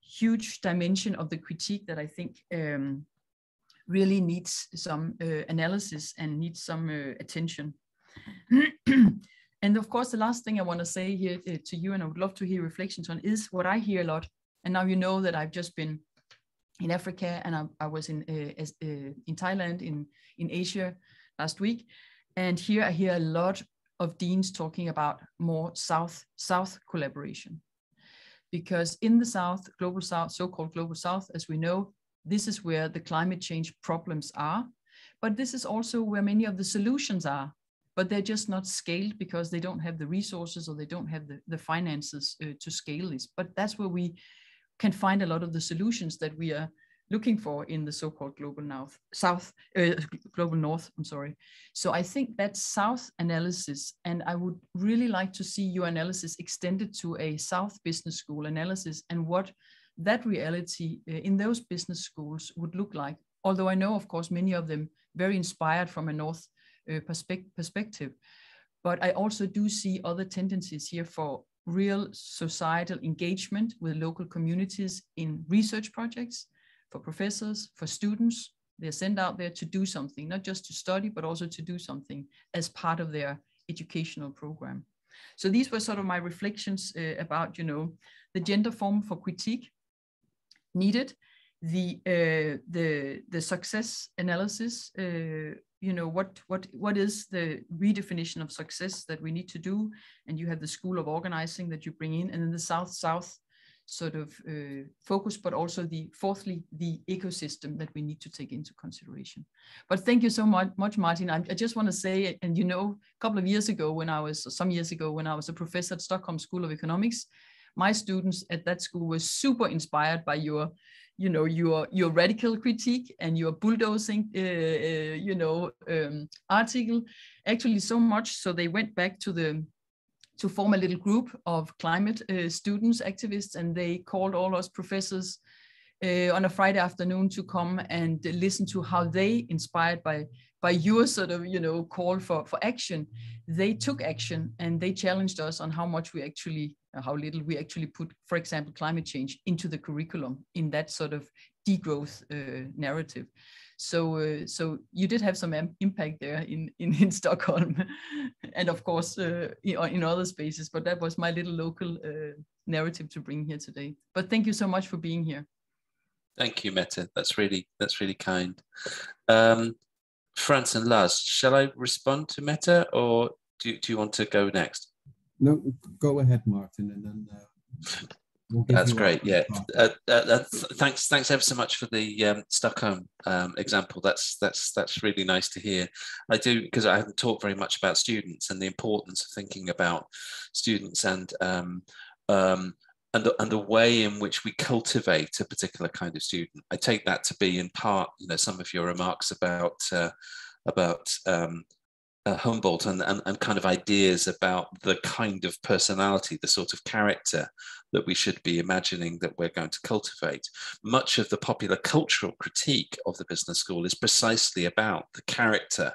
Speaker 4: huge dimension of the critique that I think um, really needs some uh, analysis and needs some uh, attention. and of course, the last thing I want to say here uh, to you, and I would love to hear reflections on, is what I hear a lot. And now you know that I've just been in Africa and I, I was in uh, uh, in Thailand, in in Asia last week, and here I hear a lot of deans talking about more south south collaboration, because in the south, global south, so-called global south, as we know, this is where the climate change problems are, but this is also where many of the solutions are but they're just not scaled because they don't have the resources or they don't have the, the finances uh, to scale this. But that's where we can find a lot of the solutions that we are looking for in the so-called global north, south, uh, global north, I'm sorry. So I think that south analysis, and I would really like to see your analysis extended to a south business school analysis and what that reality uh, in those business schools would look like. Although I know, of course, many of them very inspired from a north uh, perspective. But I also do see other tendencies here for real societal engagement with local communities in research projects, for professors, for students. They're sent out there to do something, not just to study, but also to do something as part of their educational program. So these were sort of my reflections uh, about, you know, the gender form for critique needed, the uh, the the success analysis uh, you know what what what is the redefinition of success that we need to do and you have the school of organizing that you bring in and then the south south sort of uh, focus but also the fourthly the ecosystem that we need to take into consideration. But thank you so much much martin. I, I just want to say and you know a couple of years ago when i was some years ago when i was a professor at stockholm school of economics my students at that school were super inspired by your you know your your radical critique and your bulldozing uh, uh, you know um, article. Actually so much so they went back to the to form a little group of climate uh, students activists and they called all us professors uh, on a friday afternoon to come and listen to how they inspired by by your sort of you know call for for action they took action and they challenged us on how much we actually how little we actually put, for example, climate change into the curriculum in that sort of degrowth uh, narrative. So, uh, so you did have some impact there in, in, in Stockholm and of course uh, in other spaces, but that was my little local uh, narrative to bring here today. But thank you so much for being here.
Speaker 3: Thank you, Mette. That's really, that's really kind. Um, Frans and Lars, shall I respond to Mette, or do, do you want to go next?
Speaker 1: No, go ahead, Martin, and then uh,
Speaker 3: we'll That's great. Yeah, uh, uh, thanks. Thanks ever so much for the um, Stockholm um, example. That's that's that's really nice to hear. I do because I haven't talked very much about students and the importance of thinking about students and um, um, and the, and the way in which we cultivate a particular kind of student. I take that to be in part, you know, some of your remarks about uh, about um, uh, Humboldt and, and, and kind of ideas about the kind of personality, the sort of character that we should be imagining that we're going to cultivate. Much of the popular cultural critique of the business school is precisely about the character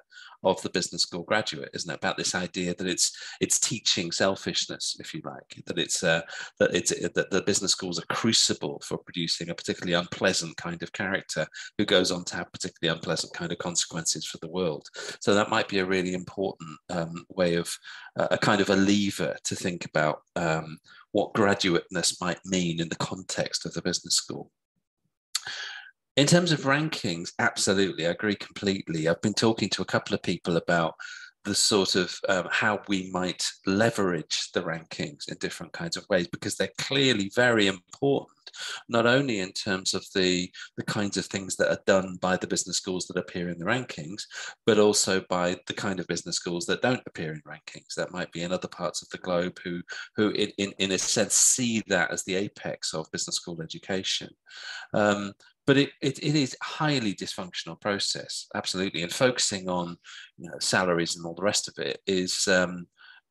Speaker 3: of the business school graduate, isn't it? About this idea that it's it's teaching selfishness, if you like, that it's uh, that it's that the business schools are crucible for producing a particularly unpleasant kind of character who goes on to have particularly unpleasant kind of consequences for the world. So that might be a really important um, way of uh, a kind of a lever to think about um, what graduateness might mean in the context of the business school. In terms of rankings, absolutely, I agree completely. I've been talking to a couple of people about the sort of um, how we might leverage the rankings in different kinds of ways because they're clearly very important not only in terms of the the kinds of things that are done by the business schools that appear in the rankings but also by the kind of business schools that don't appear in rankings that might be in other parts of the globe who who in, in, in a sense see that as the apex of business school education um, but it, it, it is highly dysfunctional process absolutely and focusing on you know, salaries and all the rest of it is um,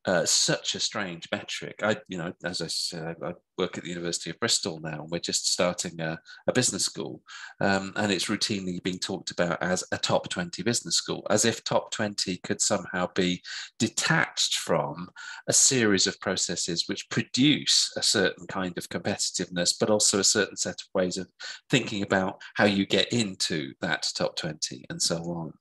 Speaker 3: uh, such a strange metric. I, you know, as I said, I work at the University of Bristol now, and we're just starting a, a business school, um, and it's routinely being talked about as a top 20 business school, as if top 20 could somehow be detached from a series of processes which produce a certain kind of competitiveness, but also a certain set of ways of thinking about how you get into that top 20 and so on.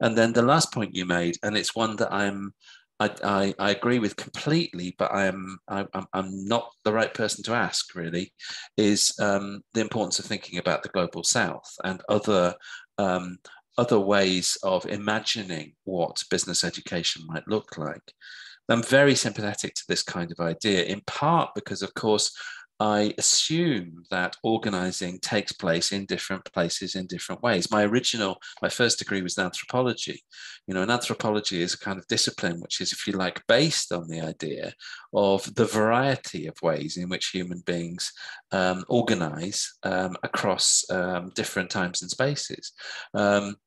Speaker 3: And then the last point you made, and it's one that I'm I, I, agree with completely, but I am I, am I'm not the right person to ask. Really, is um, the importance of thinking about the global south and other um, other ways of imagining what business education might look like. I'm very sympathetic to this kind of idea, in part because, of course, I assume that organizing takes place in different places in different ways. My original, my first degree was in anthropology. You know, and anthropology is a kind of discipline which is, if you like, based on the idea of the variety of ways in which human beings um, organize um, across um, different times and spaces.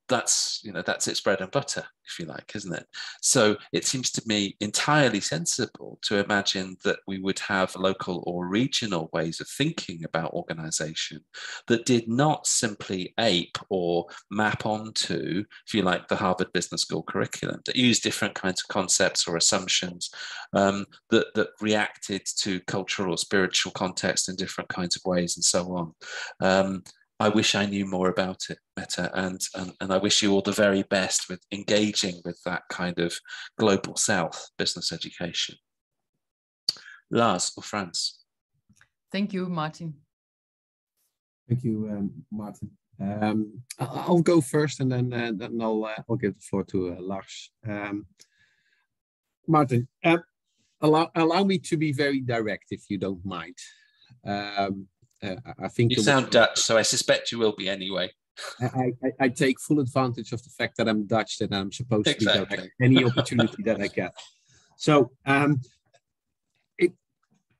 Speaker 3: That's you know that's its bread and butter if you like isn't it? So it seems to me entirely sensible to imagine that we would have local or regional ways of thinking about organization that did not simply ape or map onto if you like the harvard business school curriculum that used different kinds of concepts or assumptions um, that, that reacted to cultural or spiritual context in different kinds of ways and so on. Um, I wish I knew more about it, Mette, and, and, and I wish you all the very best with engaging with that kind of global south business education. Lars or Frans?
Speaker 4: Thank you, Martin.
Speaker 1: Thank you, um, Martin. Um, I'll go first, and then uh, then I'll uh, I'll give the floor to uh, Lars. Um, Martin, uh, allow allow me to be very direct, if you don't mind. Um, uh, I think
Speaker 3: you sound was, Dutch, so I suspect you will be anyway.
Speaker 1: I, I, I, take full advantage of the fact that I'm Dutch and I'm supposed exactly. to be direct any opportunity that I get. So, um, it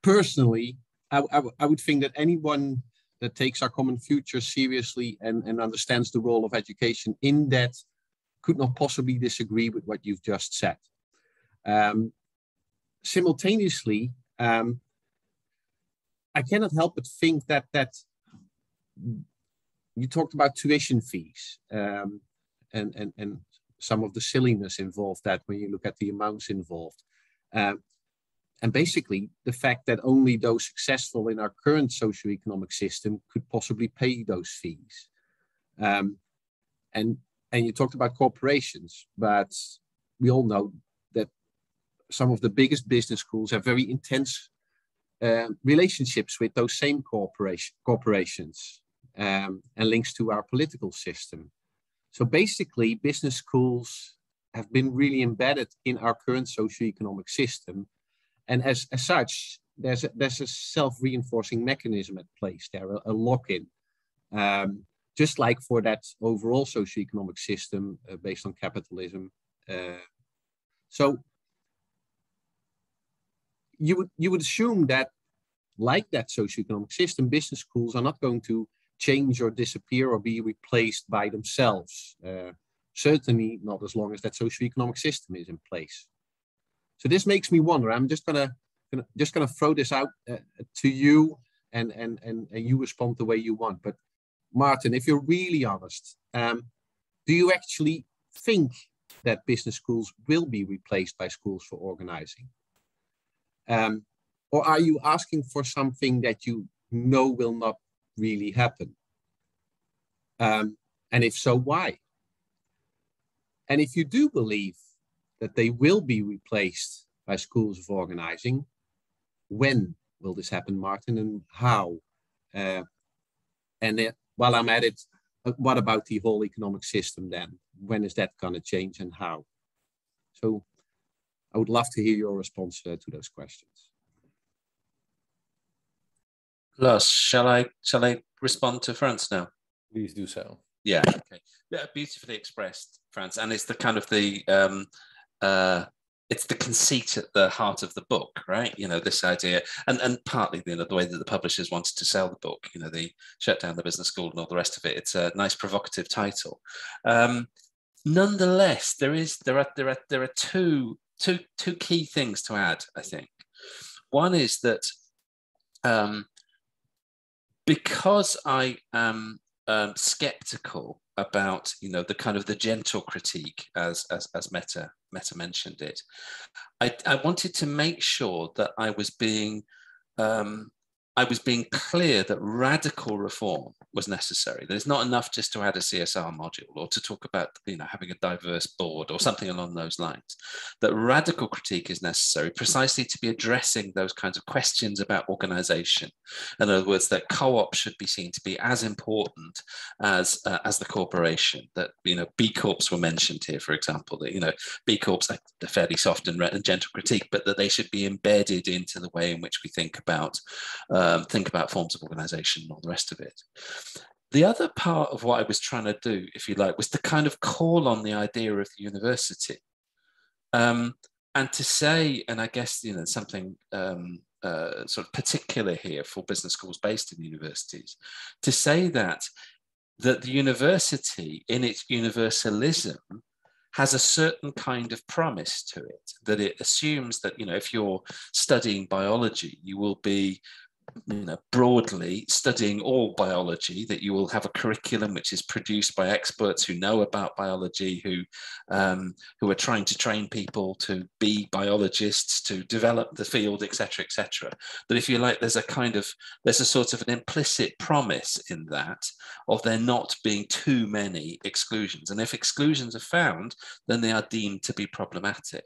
Speaker 1: personally, I, I, I would think that anyone that takes our common future seriously and, and understands the role of education in that could not possibly disagree with what you've just said. Um, simultaneously, um, I cannot help but think that that you talked about tuition fees um, and, and, and some of the silliness involved that when you look at the amounts involved. Um, and basically, the fact that only those successful in our current socioeconomic system could possibly pay those fees. Um, and, and you talked about corporations, but we all know that some of the biggest business schools have very intense uh, relationships with those same corporation, corporations um, and links to our political system. So basically, business schools have been really embedded in our current socioeconomic system. And as, as such, there's a, there's a self-reinforcing mechanism at place there, a, a lock-in. Um, just like for that overall socioeconomic system uh, based on capitalism. Uh, so you would you would assume that like that socioeconomic system, business schools are not going to change or disappear or be replaced by themselves. Uh, certainly not as long as that socioeconomic system is in place. So this makes me wonder. I'm just gonna, gonna just gonna throw this out uh, to you, and, and and and you respond the way you want. But Martin, if you're really honest, um, do you actually think that business schools will be replaced by schools for organizing? Um, or are you asking for something that you know will not really happen? Um, and if so, why? And if you do believe that they will be replaced by schools of organizing, when will this happen, Martin, and how? Uh, and while I'm at it, what about the whole economic system then? When is that going to change and how? So I would love to hear your response uh, to those questions.
Speaker 3: Lars, shall I shall I respond to Frans now?
Speaker 2: Please do so.
Speaker 3: Yeah. Okay. Yeah, beautifully expressed, Frans, and it's the kind of the um, uh, it's the conceit at the heart of the book, right? You know, this idea, and and partly you know the way that the publishers wanted to sell the book. You know, they shut down the business school and all the rest of it. It's a nice provocative title. Um, nonetheless, there is there are there are there are two two two key things to add. I think one is that um, because I am um, skeptical about you know the kind of the gentle critique as as, as Mette Mette mentioned it I, I wanted to make sure that i was being um, I was being clear that radical reform was necessary. That it's not enough just to add a CSR module or to talk about you know having a diverse board or something along those lines. That radical critique is necessary precisely to be addressing those kinds of questions about organization. In other words, that co-op should be seen to be as important as uh, as the corporation. That you know B Corps were mentioned here, for example. That you know B Corps are fairly soft and, and gentle critique, but that they should be embedded into the way in which we think about. Uh, um, think about forms of organization and all the rest of it. The other part of what I was trying to do, if you like, was to kind of call on the idea of the university. Um, and to say, and I guess, you know, something um, uh, sort of particular here for business schools based in universities, to say that that the university in its universalism has a certain kind of promise to it that it assumes that you know if you're studying biology you will be you know, broadly studying all biology, that you will have a curriculum which is produced by experts who know about biology, who um, who are trying to train people to be biologists, to develop the field, etc., etc. That if you like, there's a kind of there's a sort of an implicit promise in that of there not being too many exclusions, and if exclusions are found, then they are deemed to be problematic.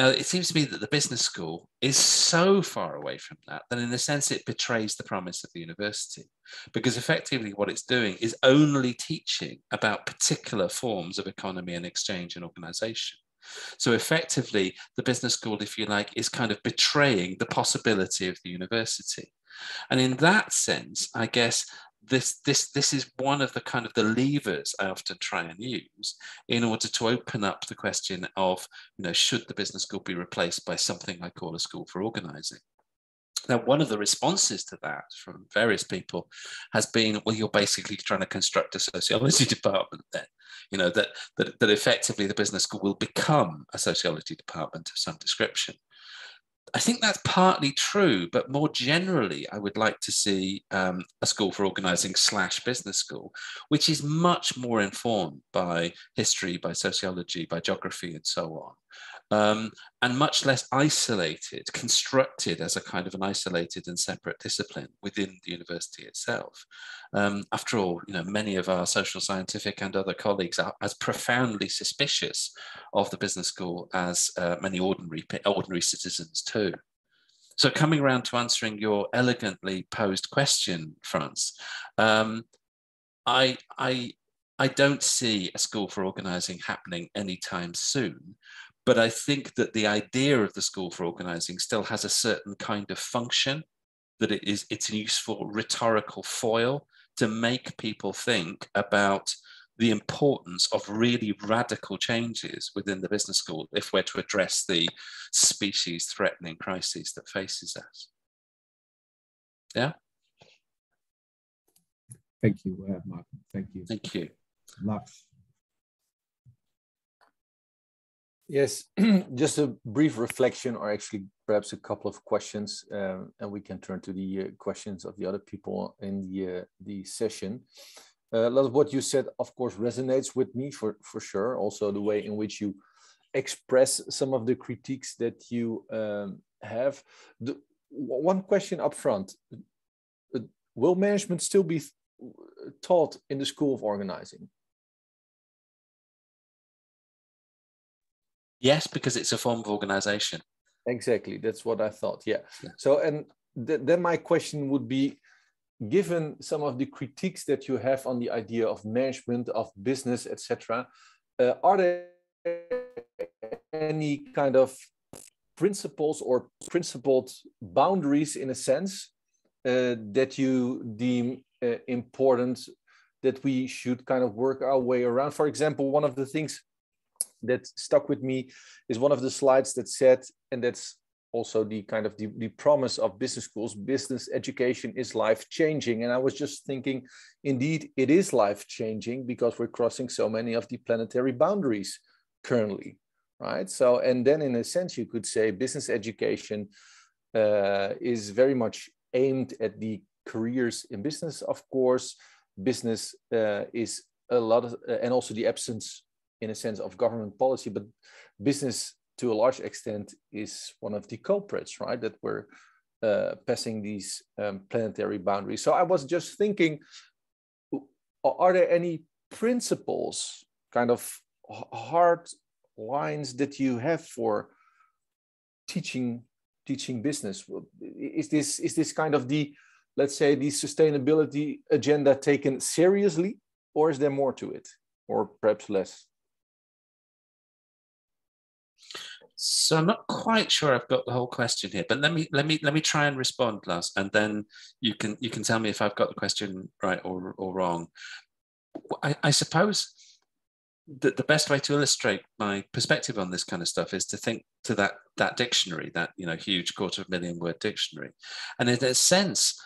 Speaker 3: Now, it seems to me that the business school is so far away from that that, in a sense, it betrays the promise of the university. Because effectively, what it's doing is only teaching about particular forms of economy and exchange and organization. So, effectively, the business school, if you like, is kind of betraying the possibility of the university. And in that sense, I guess this this this is one of the kind of the levers I often try and use in order to open up the question of you know should the business school be replaced by something I call a school for organizing. Now, one of the responses to that from various people has been, well, you're basically trying to construct a sociology department then, you know, that, that, that effectively the business school will become a sociology department of some description. I think that's partly true, but more generally, I would like to see um, a school for organizing slash business school, which is much more informed by history, by sociology, by geography, and so on um, and much less isolated, constructed as a kind of an isolated and separate discipline within the university itself. Um, after all, you know, many of our social scientific and other colleagues are as profoundly suspicious of the business school as uh, many ordinary, ordinary citizens too. So coming around to answering your elegantly posed question, Frans, um, I, I, I don't see a school for organizing happening anytime soon, but I think that the idea of the school for organizing still has a certain kind of function that it is it's a useful rhetorical foil to make people think about the importance of really radical changes within the business school if we're to address the species threatening crises that faces us. Yeah.
Speaker 1: Thank you, uh, Martin. Thank you.
Speaker 3: Thank you.
Speaker 1: Lars.
Speaker 2: Yes, just a brief reflection, or actually perhaps a couple of questions, uh, and we can turn to the uh, questions of the other people in the uh, the session. Uh, a lot of what you said, of course, resonates with me for for sure. Also, the way in which you express some of the critiques that you um, have. The, one question up front: Will management still be taught in the School of Organizing?
Speaker 3: Yes, because it's a form of organization.
Speaker 2: Exactly. That's what I thought. Yeah. yeah. So, and th then my question would be given some of the critiques that you have on the idea of management, of business, etc., uh, are there any kind of principles or principled boundaries, in a sense, uh, that you deem uh, important that we should kind of work our way around? For example, one of the things that stuck with me is one of the slides that said, and that's also the kind of the, the promise of business schools business education is life changing and i was just thinking indeed it is life changing because we're crossing so many of the planetary boundaries currently right? So and then in a sense you could say business education uh, is very much aimed at the careers in business of course. Business uh, is a lot of, uh, and also the absence in a sense of government policy but business to a large extent is one of the culprits, right? That we're uh, passing these um, planetary boundaries. So I was just thinking, are there any principles, kind of hard lines that you have for teaching teaching business? Is this is this kind of the let's say the sustainability agenda taken seriously, or is there more to it, or perhaps less?
Speaker 3: So I'm not quite sure I've got the whole question here, but let me let me let me try and respond, Lars, and then you can you can tell me if I've got the question right or or wrong. I, I suppose that the best way to illustrate my perspective on this kind of stuff is to think to that that dictionary, that you know huge quarter of million word dictionary, and in a sense,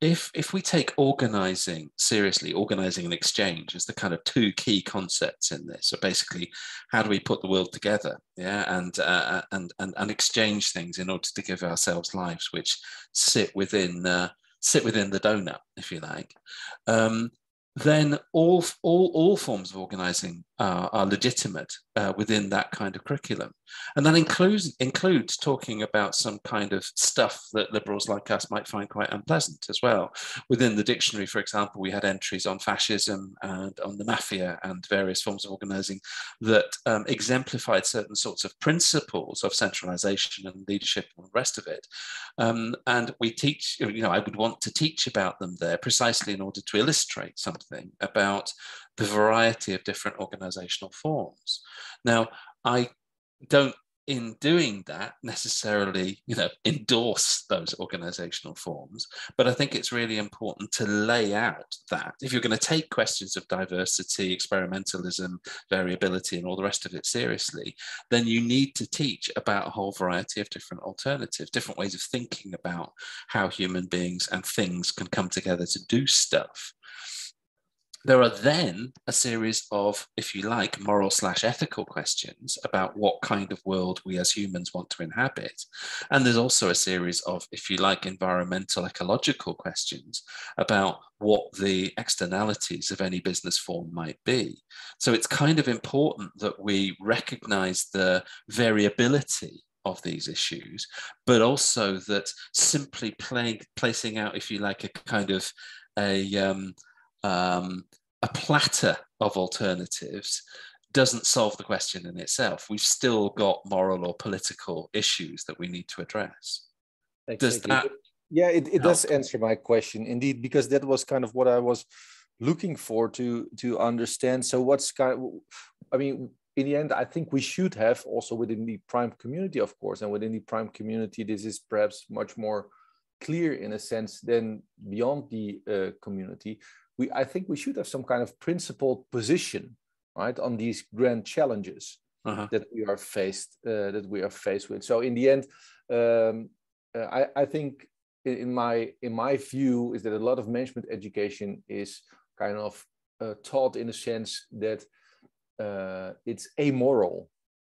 Speaker 3: if if we take organizing seriously organizing an exchange as the kind of two key concepts in this. So basically how do we put the world together? Yeah and uh, uh, and, and and exchange things in order to give ourselves lives which sit within uh, sit within the donut if you like. Um, then all, all, all forms of organizing uh, are legitimate uh, within that kind of curriculum. And that includes, includes talking about some kind of stuff that liberals like us might find quite unpleasant as well. Within the dictionary, for example, we had entries on fascism and on the mafia and various forms of organizing that um, exemplified certain sorts of principles of centralization and leadership and the rest of it. Um, and we teach, you know, I would want to teach about them there precisely in order to illustrate something about the variety of different organizational forms. Now, I don't in doing that necessarily you know endorse those organizational forms but i think it's really important to lay out that if you're going to take questions of diversity experimentalism variability and all the rest of it seriously then you need to teach about a whole variety of different alternatives different ways of thinking about how human beings and things can come together to do stuff there are then a series of, if you like, moral slash ethical questions about what kind of world we as humans want to inhabit. And there's also a series of, if you like, environmental ecological questions about what the externalities of any business form might be. So it's kind of important that we recognize the variability of these issues, but also that simply playing, placing out, if you like, a kind of a um, um, a platter of alternatives doesn't solve the question in itself. We've still got moral or political issues that we need to address.
Speaker 2: Exactly. Does that? Yeah, it, it does answer my question indeed, because that was kind of what I was looking for to to understand. So what's kind of, I mean, in the end, I think we should have also within the PRME community, of course, and within the PRME community, this is perhaps much more clear in a sense than beyond the uh, community we I think we should have some kind of principled position, right, on these grand challenges uh-huh. that we are faced uh, that we are faced with. So in the end, um, uh, I I think in my in my view is that a lot of management education is kind of uh, taught in a sense that uh, it's amoral,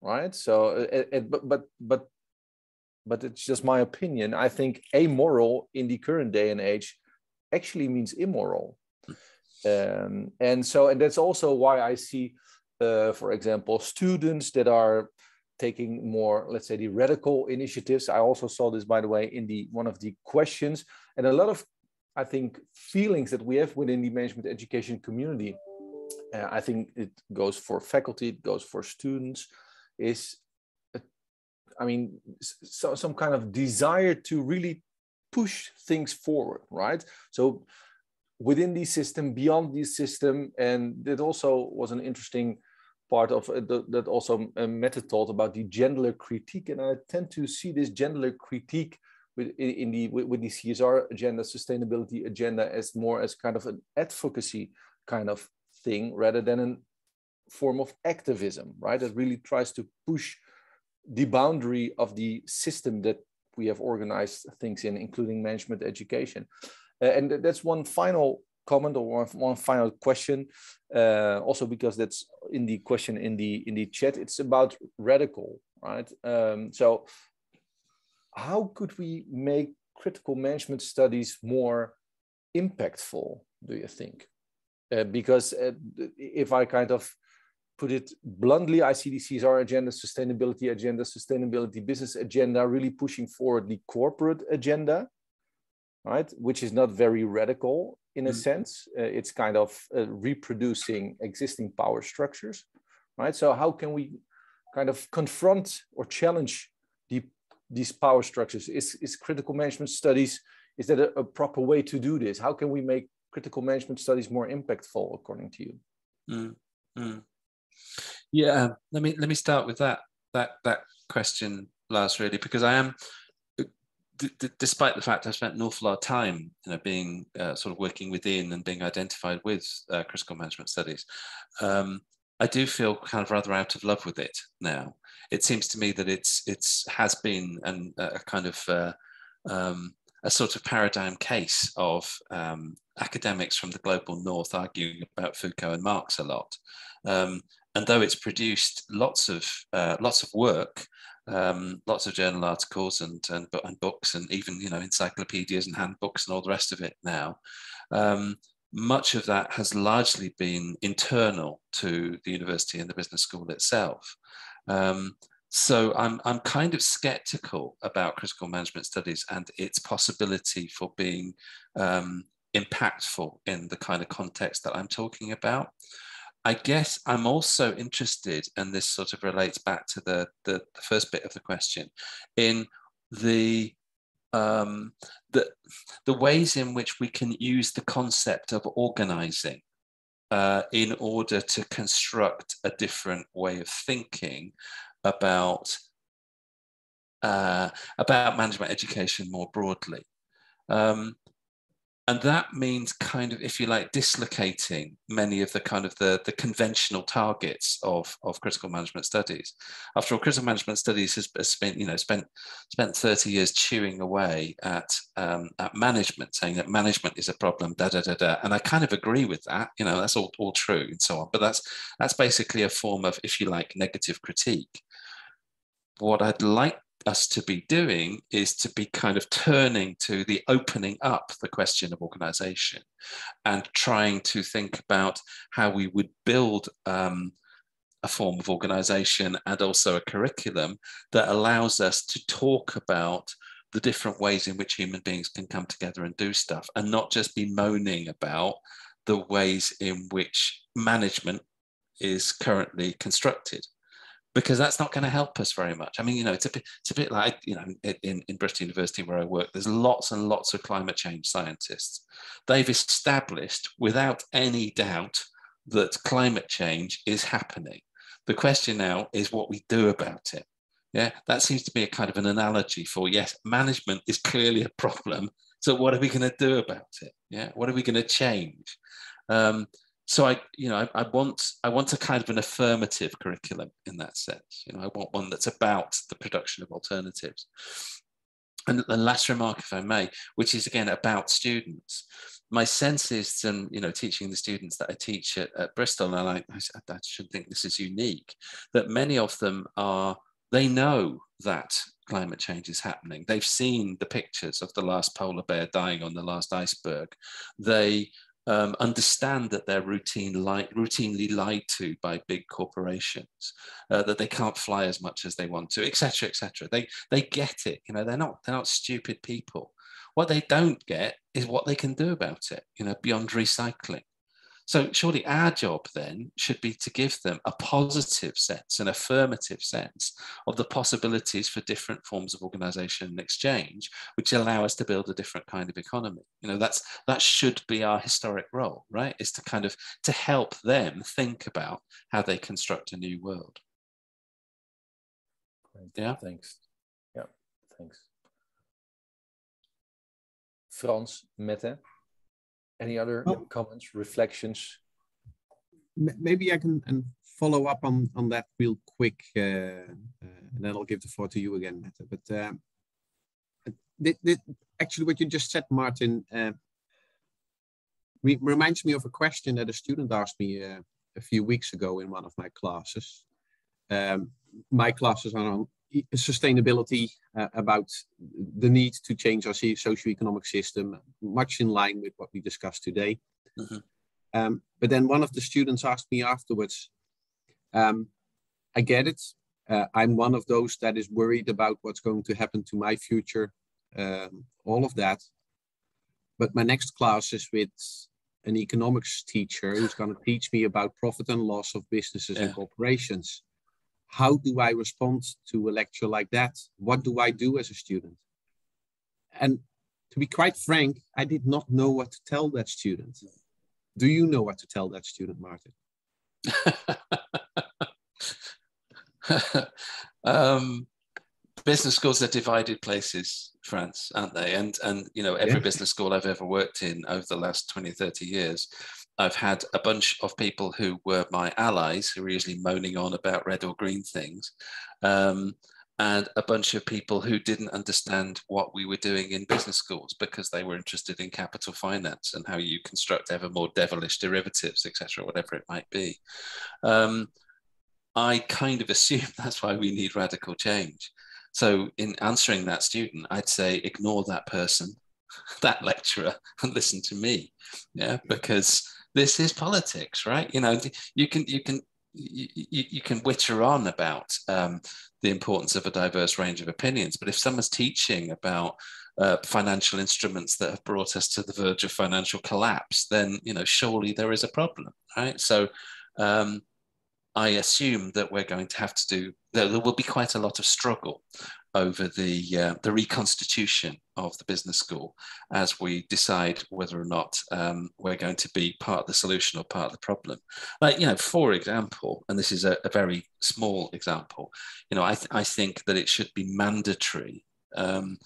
Speaker 2: right? So, uh, uh, but but but but it's just my opinion. I think amoral in the current day and age actually means immoral um, and so, and that's also why I see, uh, for example, students that are taking more, let's say, the radical initiatives. I also saw this, by the way, in the one of the questions, and a lot of, I think, feelings that we have within the management education community. Uh, I think it goes for faculty, it goes for students, is, uh, I mean, so, some kind of desire to really push things forward, right? So within the system, beyond the system, and it also was an interesting part of uh, the, that also uh, Mette thought about the gender critique, and I tend to see this gender critique with in the with the CSR agenda, sustainability agenda, as more as kind of an advocacy kind of thing rather than a form of activism, right? That really tries to push the boundary of the system that we have organized things in, including management education. Uh, and that's one final comment or one, one final question. Uh, also because that's in the question in the in the chat. It's about radical, right? Um, so how could we make critical management studies more impactful? Do you think? Uh, because uh, if I kind of put it bluntly, I see the CSR agenda, sustainability agenda, sustainability business agenda, really pushing forward the corporate agenda, right? Which is not very radical in a mm-hmm. sense. Uh, it's kind of uh, reproducing existing power structures, right? So how can we kind of confront or challenge the, these power structures? Is, is critical management studies, is that a, a proper way to do this? How can we make critical management studies more impactful, according to you?
Speaker 3: Mm, mm. Yeah, let me let me start with that that that question, Lars, really, because I am, despite the fact I've spent an awful lot of time, you know, being uh, sort of working within and being identified with uh, critical management studies, um, I do feel kind of rather out of love with it now. It seems to me that it's it's has been an, a kind of uh, um, a sort of paradigm case of um, academics from the global north arguing about Foucault and Marx a lot. Um, and though it's produced lots of uh, lots of work, um, lots of journal articles and, and, and books, and even you know encyclopedias and handbooks and all the rest of it now. Um, much of that has largely been internal to the university and the business school itself. Um, so I'm, I'm kind of skeptical about critical management studies and its possibility for being um, impactful in the kind of context that I'm talking about. I guess I'm also interested, and this sort of relates back to the, the, the first bit of the question, in the, um, the, the ways in which we can use the concept of organizing uh, in order to construct a different way of thinking about, uh, about management education more broadly. Um, and that means kind of if you like dislocating many of the kind of the, the conventional targets of, of critical management studies. After all critical management studies has, spent you know spent spent 30 years chewing away at um, at management saying that management is a problem da da da da. And i kind of agree with that you know that's all, all true and so on. But that's that's basically a form of if you like negative critique. What i'd like us to be doing is to be kind of turning to the opening up the question of organization and trying to think about how we would build um, a form of organization and also a curriculum that allows us to talk about the different ways in which human beings can come together and do stuff and not just be moaning about the ways in which management is currently constructed because that's not going to help us very much. I mean, you know, it's a bit, it's a bit like, you know, in, in Bristol University where I work, there's lots and lots of climate change scientists. They've established without any doubt that climate change is happening. The question now is what we do about it. Yeah, that seems to be a kind of an analogy for yes, management is clearly a problem. So what are we going to do about it? Yeah, what are we going to change? Um, so I, you know, I, I, want I want a kind of an affirmative curriculum in that sense. You know, I want one that's about the production of alternatives. And the last remark, if I may, which is again about students. My sense is, and you know, teaching the students that I teach at, at Bristol, and I, I, I should think this is unique, that many of them are they know that climate change is happening. They've seen the pictures of the last polar bear dying on the last iceberg. They um, understand that they're routine li routinely lied to by big corporations, uh, that they can't fly as much as they want to, etc., etc. They they get it. You know, they're not they're not stupid people. What they don't get is what they can do about it. You know, beyond recycling. So surely our job then should be to give them a positive sense, an affirmative sense of the possibilities for different forms of organization and exchange, which allow us to build a different kind of economy. You know, that's that should be our historic role, right? Is to kind of to help them think about how they construct a new world.
Speaker 2: Great.
Speaker 3: Yeah.
Speaker 2: Thanks. Yeah. Thanks. Frans, Mette, any other
Speaker 1: Oh.
Speaker 2: comments, reflections?
Speaker 1: Maybe I can and follow up on on that real quick, uh, uh, and then I'll give the floor to you again, Mette. But um, th- th- actually, what you just said, Martin, uh, re- reminds me of a question that a student asked me uh, a few weeks ago in one of my classes. Um, my classes are on sustainability, uh, about the need to change our so- socioeconomic system, much in line with what we discussed today.
Speaker 3: Mhm.
Speaker 1: Um, but then one of the students asked me afterwards, um, I get it. Uh, I'm one of those that is worried about what's going to happen to my future, um, all of that. But my next class is with an economics teacher who's going to teach me about profit and loss of businesses and corporations. How do I respond to a lecture like that? What do I do as a student? And to be quite frank, I did not know what to tell that student. Do you know what to tell that student, Martin?
Speaker 3: um, business schools are divided places, Frans, aren't they? And and you know, every
Speaker 1: Yeah.
Speaker 3: business school I've ever worked in over the last 20, 30 years, I've had a bunch of people who were my allies who were usually moaning on about red or green things. Um, and a bunch of people who didn't understand what we were doing in business schools because they were interested in capital finance and how you construct ever more devilish derivatives, etc., whatever it might be. Um, I kind of assume that's why we need radical change. So, in answering that student, I'd say ignore that person, that lecturer, and listen to me. Yeah, because this is politics, right? You know, you can you can you, you, can witter on about um, the importance of a diverse range of opinions, but if someone's teaching about uh, financial instruments that have brought us to the verge of financial collapse, then you know surely there is a problem, right? So. Um, I assume that we're going to have to do. There, there will be quite a lot of struggle over the uh, the reconstitution of the business school as we decide whether or not um, we're going to be part of the solution or part of the problem. Like you know, for example, and this is a, a very small example. You know, I th- I think that it should be mandatory. Um,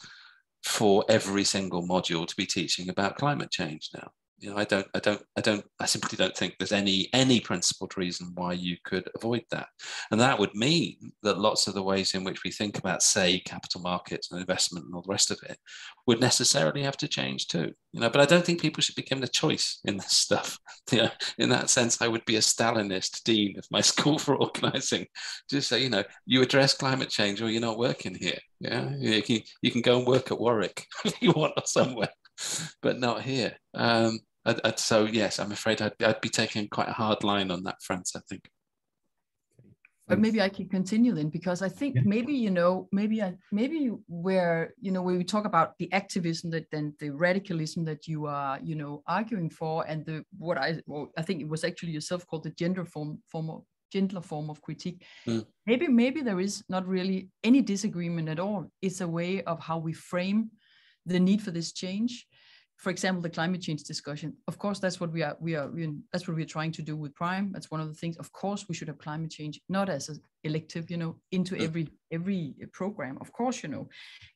Speaker 3: for every single module to be teaching about climate change now you know i don't i don't i don't i simply don't think there's any any principled reason why you could avoid that. And that would mean that lots of the ways in which we think about say capital markets and investment and all the rest of it would necessarily have to change too you know but i don't think people should be given a choice in this stuff. You know in that sense i would be a stalinist dean of my school for organizing. Just say you know you address climate change or you're not working here. Yeah you can, you can go and work at warwick if you want or somewhere but not here. Um, I, I, so yes, I'm afraid I'd, I'd be taking quite a hard line on that front. I think.
Speaker 4: But maybe I can continue then, because I think
Speaker 1: Yeah.
Speaker 4: maybe you know, maybe I maybe where you know when we talk about the activism that then the radicalism that you are you know arguing for, and the what I well, I think it was actually yourself called the gender form form of gentler form of critique.
Speaker 3: Mm.
Speaker 4: Maybe maybe there is not really any disagreement at all. It's a way of how we frame the need for this change. For example the climate change discussion of course that's what we are we are we, that's what we're trying to do with PRME. That's one of the things of course we should have climate change not as an elective you know into every every program of course you know.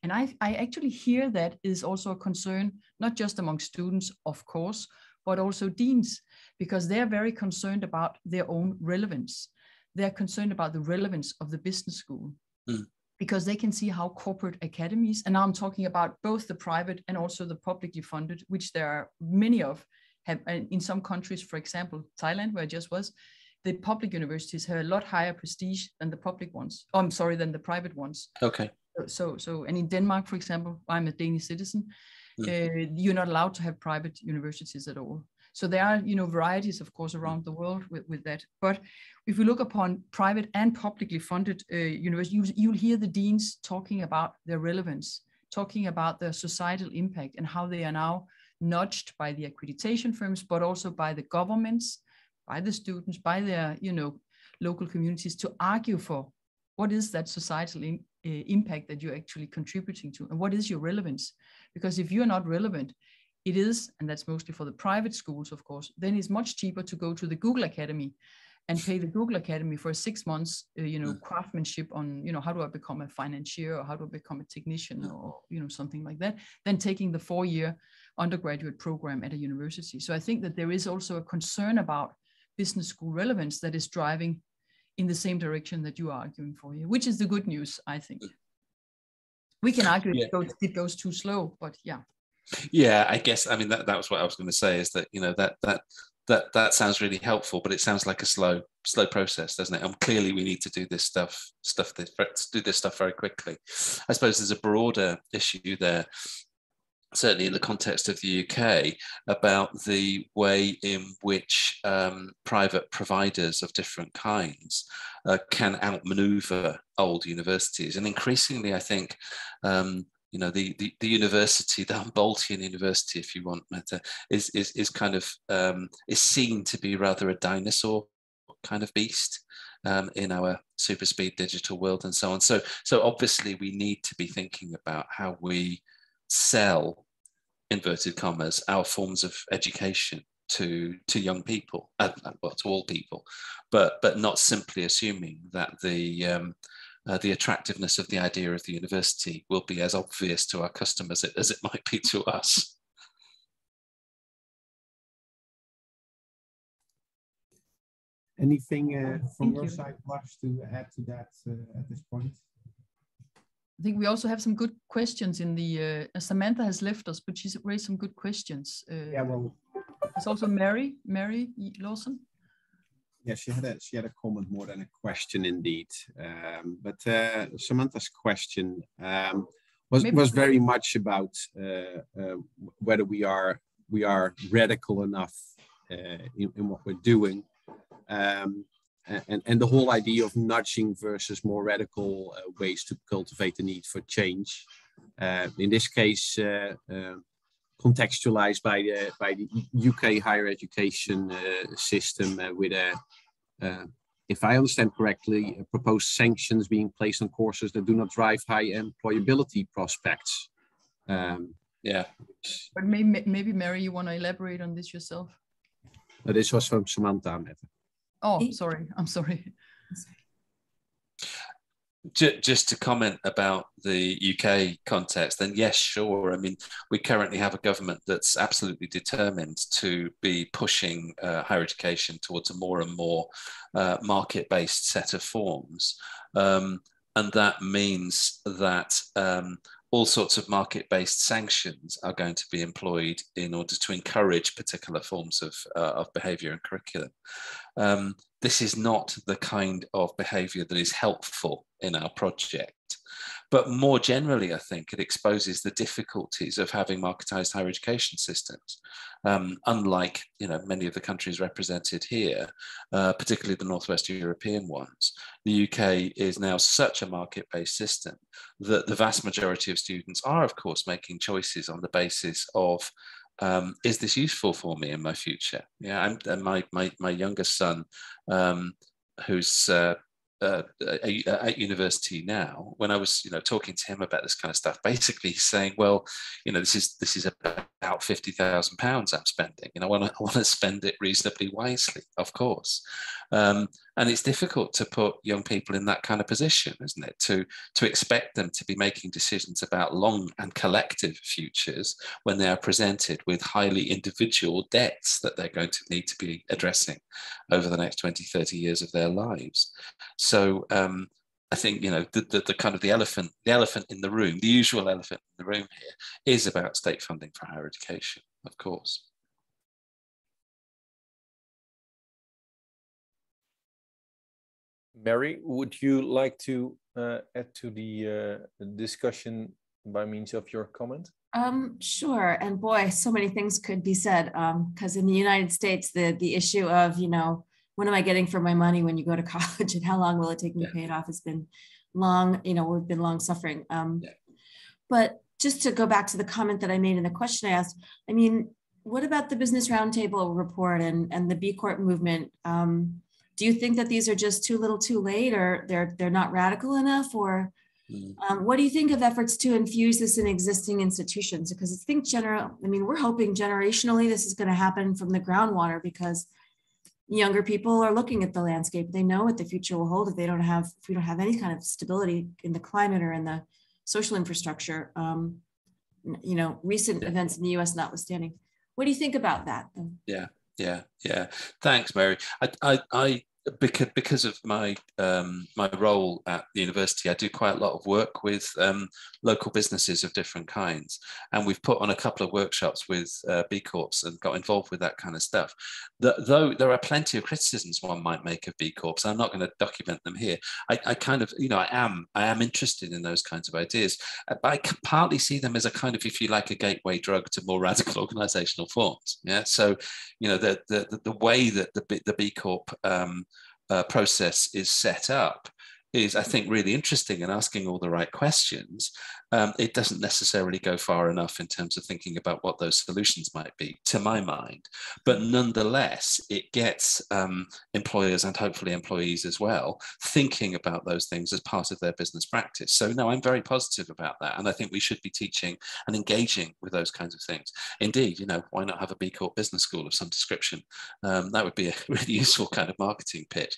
Speaker 4: And i i actually hear that is also a concern not just among students of course but also deans because they're very concerned about their own relevance. They're concerned about the relevance of the business school.
Speaker 3: Mm
Speaker 4: because they can see how corporate academies, and now I'm talking about both the private and also the publicly funded, which there are many of, have in some countries, for example, Thailand, where I just was, the public universities have a lot higher prestige than the public ones. Oh, I'm sorry, than the private ones.
Speaker 3: Okay.
Speaker 4: So, so, and in Denmark, for example, I'm a Danish citizen.
Speaker 3: Mm.
Speaker 4: Uh, you're not allowed to have private universities at all. So there are, you know, varieties, of course, around the world with, with that. But if we look upon private and publicly funded uh, universities, you, you'll hear the deans talking about their relevance, talking about their societal impact and how they are now nudged by the accreditation firms, but also by the governments, by the students, by their, you know, local communities to argue for what is that societal uh, impact that you're actually contributing to and what is your relevance because if you're not relevant it is and that's mostly for the private schools of course then it's much cheaper to go to the google academy and pay the google academy for six months uh, you know mm. craftsmanship on you know how do i become a financier or how do i become a technician or you know something like that than taking the four year undergraduate program at a university so i think that there is also a concern about business school relevance that is driving in the same direction that you are arguing for here, which is the good news, I think. We can argue yeah. it, goes, it goes too slow, but yeah.
Speaker 3: Yeah, I guess I mean that, that was what I was going to say is that you know that that that that sounds really helpful, but it sounds like a slow slow process, doesn't it? And clearly we need to do this stuff stuff this, do this stuff very quickly. I suppose there's a broader issue there certainly in the context of the UK, about the way in which um, private providers of different kinds uh, can outmaneuver old universities. And increasingly, I think, um, you know, the, the, the, university, the Humboldtian University, if you want, Mette, is, is, is kind of, um, is seen to be rather a dinosaur kind of beast. Um, in our super speed digital world and so on. So, so obviously we need to be thinking about how we sell inverted commas our forms of education to to young people uh, well to all people but but not simply assuming that the um, uh, the attractiveness of the idea of the university will be as obvious to our customers as it might be to us
Speaker 1: anything uh, from Thank your you. side Lars to add to that uh, at this point
Speaker 4: I think we also have some good questions in the, uh, Samantha has left us, but she's raised some good questions. Uh,
Speaker 1: yeah, well.
Speaker 4: There's also Mary, Mary Lawson.
Speaker 1: Yeah, she had a she had a comment more than a question indeed. Um, but uh, Samantha's question um, was Maybe was very much about uh, uh, whether we are we are radical enough uh, in, in, what we're doing. Um, and, and the whole idea of nudging versus more radical uh, ways to cultivate the need for change. Uh, in this case, uh contextualized by the by the UK higher education uh, system uh, with a, if I understand correctly, proposed sanctions being placed on courses that do not drive high employability prospects. Um,
Speaker 3: yeah.
Speaker 4: But maybe, maybe Mary, you want to elaborate on this yourself?
Speaker 1: this was from Samantha.
Speaker 4: Oh, sorry. I'm sorry.
Speaker 3: Just to comment about the UK context, then yes, sure. I mean, we currently have a government that's absolutely determined to be pushing uh, higher education towards a more and more uh, market-based set of forms, um, and that means that um, all sorts of market-based sanctions are going to be employed in order to encourage particular forms of, uh, of behavior and curriculum. Um, this is not the kind of behavior that is helpful in our project. But more generally, I think it exposes the difficulties of having marketized higher education systems. Um, unlike you know many of the countries represented here, uh, particularly the Northwest European ones, the UK is now such a market-based system that the vast majority of students are, of course, making choices on the basis of um, is this useful for me in my future? Yeah, I'm, and my my my youngest son, um, who's uh, uh, at university now, when I was, you know, talking to him about this kind of stuff, basically he's saying, well, you know, this is this is about fifty thousand pounds I'm spending, want to I want to spend it reasonably wisely, of course. Um, and it's difficult to put young people in that kind of position, isn't it? To to expect them to be making decisions about long and collective futures when they are presented with highly individual debts that they're going to need to be addressing over the next 20, 30 years of their lives. So um, I think you know the, the, the, kind of the elephant the elephant in the room, the usual elephant in the room here, is about state funding for higher education, of course.
Speaker 2: Mary, would you like to uh, add to the uh, discussion by means of your comment?
Speaker 5: Um, sure. And boy, so many things could be said. Because um, in the United States, the the issue of you know what am I getting for my money when you go to college and how long will it take me yeah. to pay it off has been long, you know, we've been long suffering. Um, yeah. But just to go back to the comment that I made in the question I asked, I mean, what about the Business Roundtable report and, and the B Corp movement? Um, do you think that these are just too little too late or they're, they're not radical enough or mm. um, what do you think of efforts to infuse this in existing institutions? Because I think general, I mean, we're hoping generationally this is going to happen from the groundwater because younger people are looking at the landscape. They know what the future will hold if they don't have, if we don't have any kind of stability in the climate or in the social infrastructure. Um, you know, recent yeah. events in the U.S. notwithstanding. What do you think about that?
Speaker 3: Yeah, yeah, yeah. Thanks, Mary. I, I, I because because of my um, my role at the university, I do quite a lot of work with um, local businesses of different kinds, and we've put on a couple of workshops with uh, B Corps and got involved with that kind of stuff. Though there are plenty of criticisms one might make of B Corps, I'm not going to document them here. I, I, kind of, you know, I am I am interested in those kinds of ideas, uh, but I partly see them as a kind of, if you like, a gateway drug to more radical organisational forms. Yeah, so you know the the the way that the the B Corp um, uh, process is set up is, I think, really interesting and asking all the right questions. Um, it doesn't necessarily go far enough in terms of thinking about what those solutions might be, to my mind. But nonetheless, it gets um, employers and hopefully employees as well thinking about those things as part of their business practice. So, no, I'm very positive about that. And I think we should be teaching and engaging with those kinds of things. Indeed, you know, why not have a B Corp business school of some description? Um, that would be a really useful kind of marketing pitch.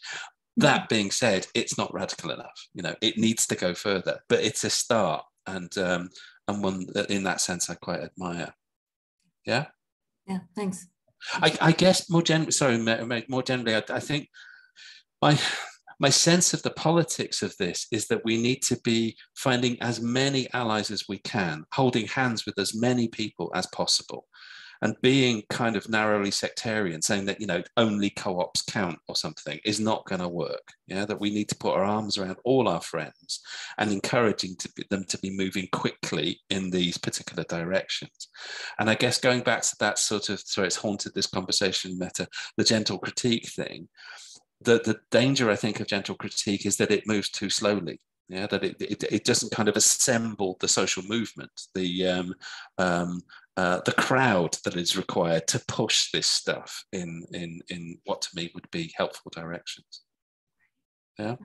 Speaker 3: That being said, it's not radical enough. You know, it needs to go further, but it's a start, and um, and one in that sense I quite admire. Yeah.
Speaker 5: Yeah. Thanks.
Speaker 3: I, I guess more generally, sorry, more generally, I, I think my my sense of the politics of this is that we need to be finding as many allies as we can, holding hands with as many people as possible and being kind of narrowly sectarian saying that you know only co-ops count or something is not going to work yeah that we need to put our arms around all our friends and encouraging to be, them to be moving quickly in these particular directions. And i guess going back to that sort of so it's haunted this conversation Mette the gentle critique thing the, the danger i think of gentle critique is that it moves too slowly yeah that it, it, it doesn't kind of assemble the social movement the um, um, uh, the crowd that is required to push this stuff in in in what to me would be helpful directions. Yeah?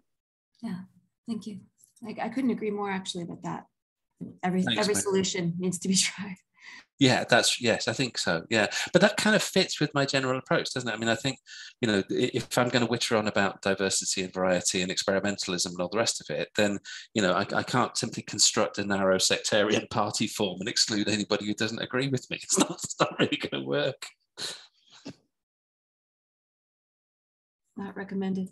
Speaker 5: Yeah thank you. I, I couldn't agree more actually about that every Thanks, every solution needs to be tried
Speaker 3: yeah that's yes i think so yeah. But that kind of fits with my general approach doesn't it? I mean i think you know if i'm going to witter on about diversity and variety and experimentalism and all the rest of it then you know i, I can't simply construct a narrow sectarian party form and exclude anybody who doesn't agree with me. It's not, it's not really going to work.
Speaker 5: Not recommended.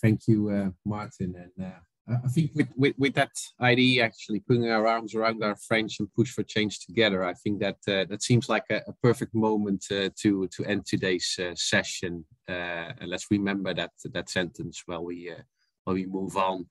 Speaker 1: Thank you uh, martin and uh, I think with, with, with that idea, actually putting our arms around our friends and push for change together, I think that uh, that seems like a, a perfect moment uh, to to end today's uh, session. Uh, and let's remember that that sentence while we uh, while we move on.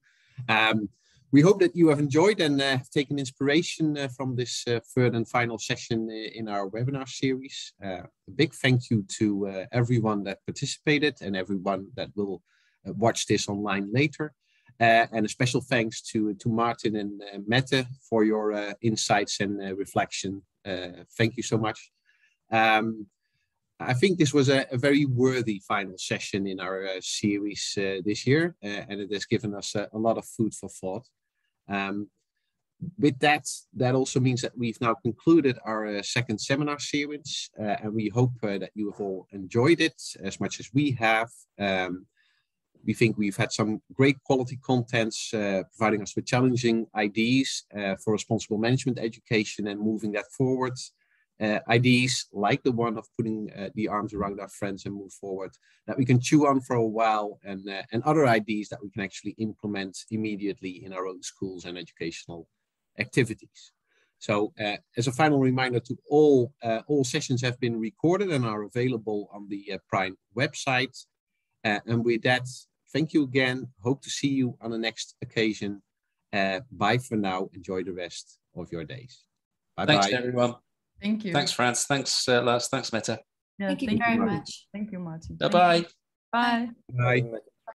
Speaker 1: Um, we hope that you have enjoyed and uh, have taken inspiration from this third and final session in our webinar series. a big thank you to everyone that participated and everyone that will watch this online later. Uh, and a special thanks to, to Martin and uh, Mette for your uh, insights and uh, reflection. Uh, thank you so much. Um, I think this was a, a, very worthy final session in our uh, series this year, and it has given us a, a lot of food for thought. Um, with that, that also means that we've now concluded our second seminar series, and we hope that you have all enjoyed it as much as we have. Um, we think we've had some great quality contents uh, providing us with challenging ideas uh, for responsible management education and moving that forward. Uh, ideas like the one of putting uh, the arms around our friends and move forward that we can chew on for a while and, uh, and other ideas that we can actually implement immediately in our own schools and educational activities. So uh, as a final reminder to all, all sessions have been recorded and are available on the PRME website. and with that, thank you again. Hope to see you on the next occasion. Uh, bye for now. Enjoy the rest of your days.
Speaker 3: Bye Thanks, bye. everyone.
Speaker 4: Thank you.
Speaker 3: Thanks, Frans. Thanks, uh, Lars. Thanks, Mette.
Speaker 5: Yeah, thank you thank very you. much.
Speaker 4: Thank you, Martin.
Speaker 3: Bye-bye.
Speaker 4: Bye.
Speaker 1: Bye.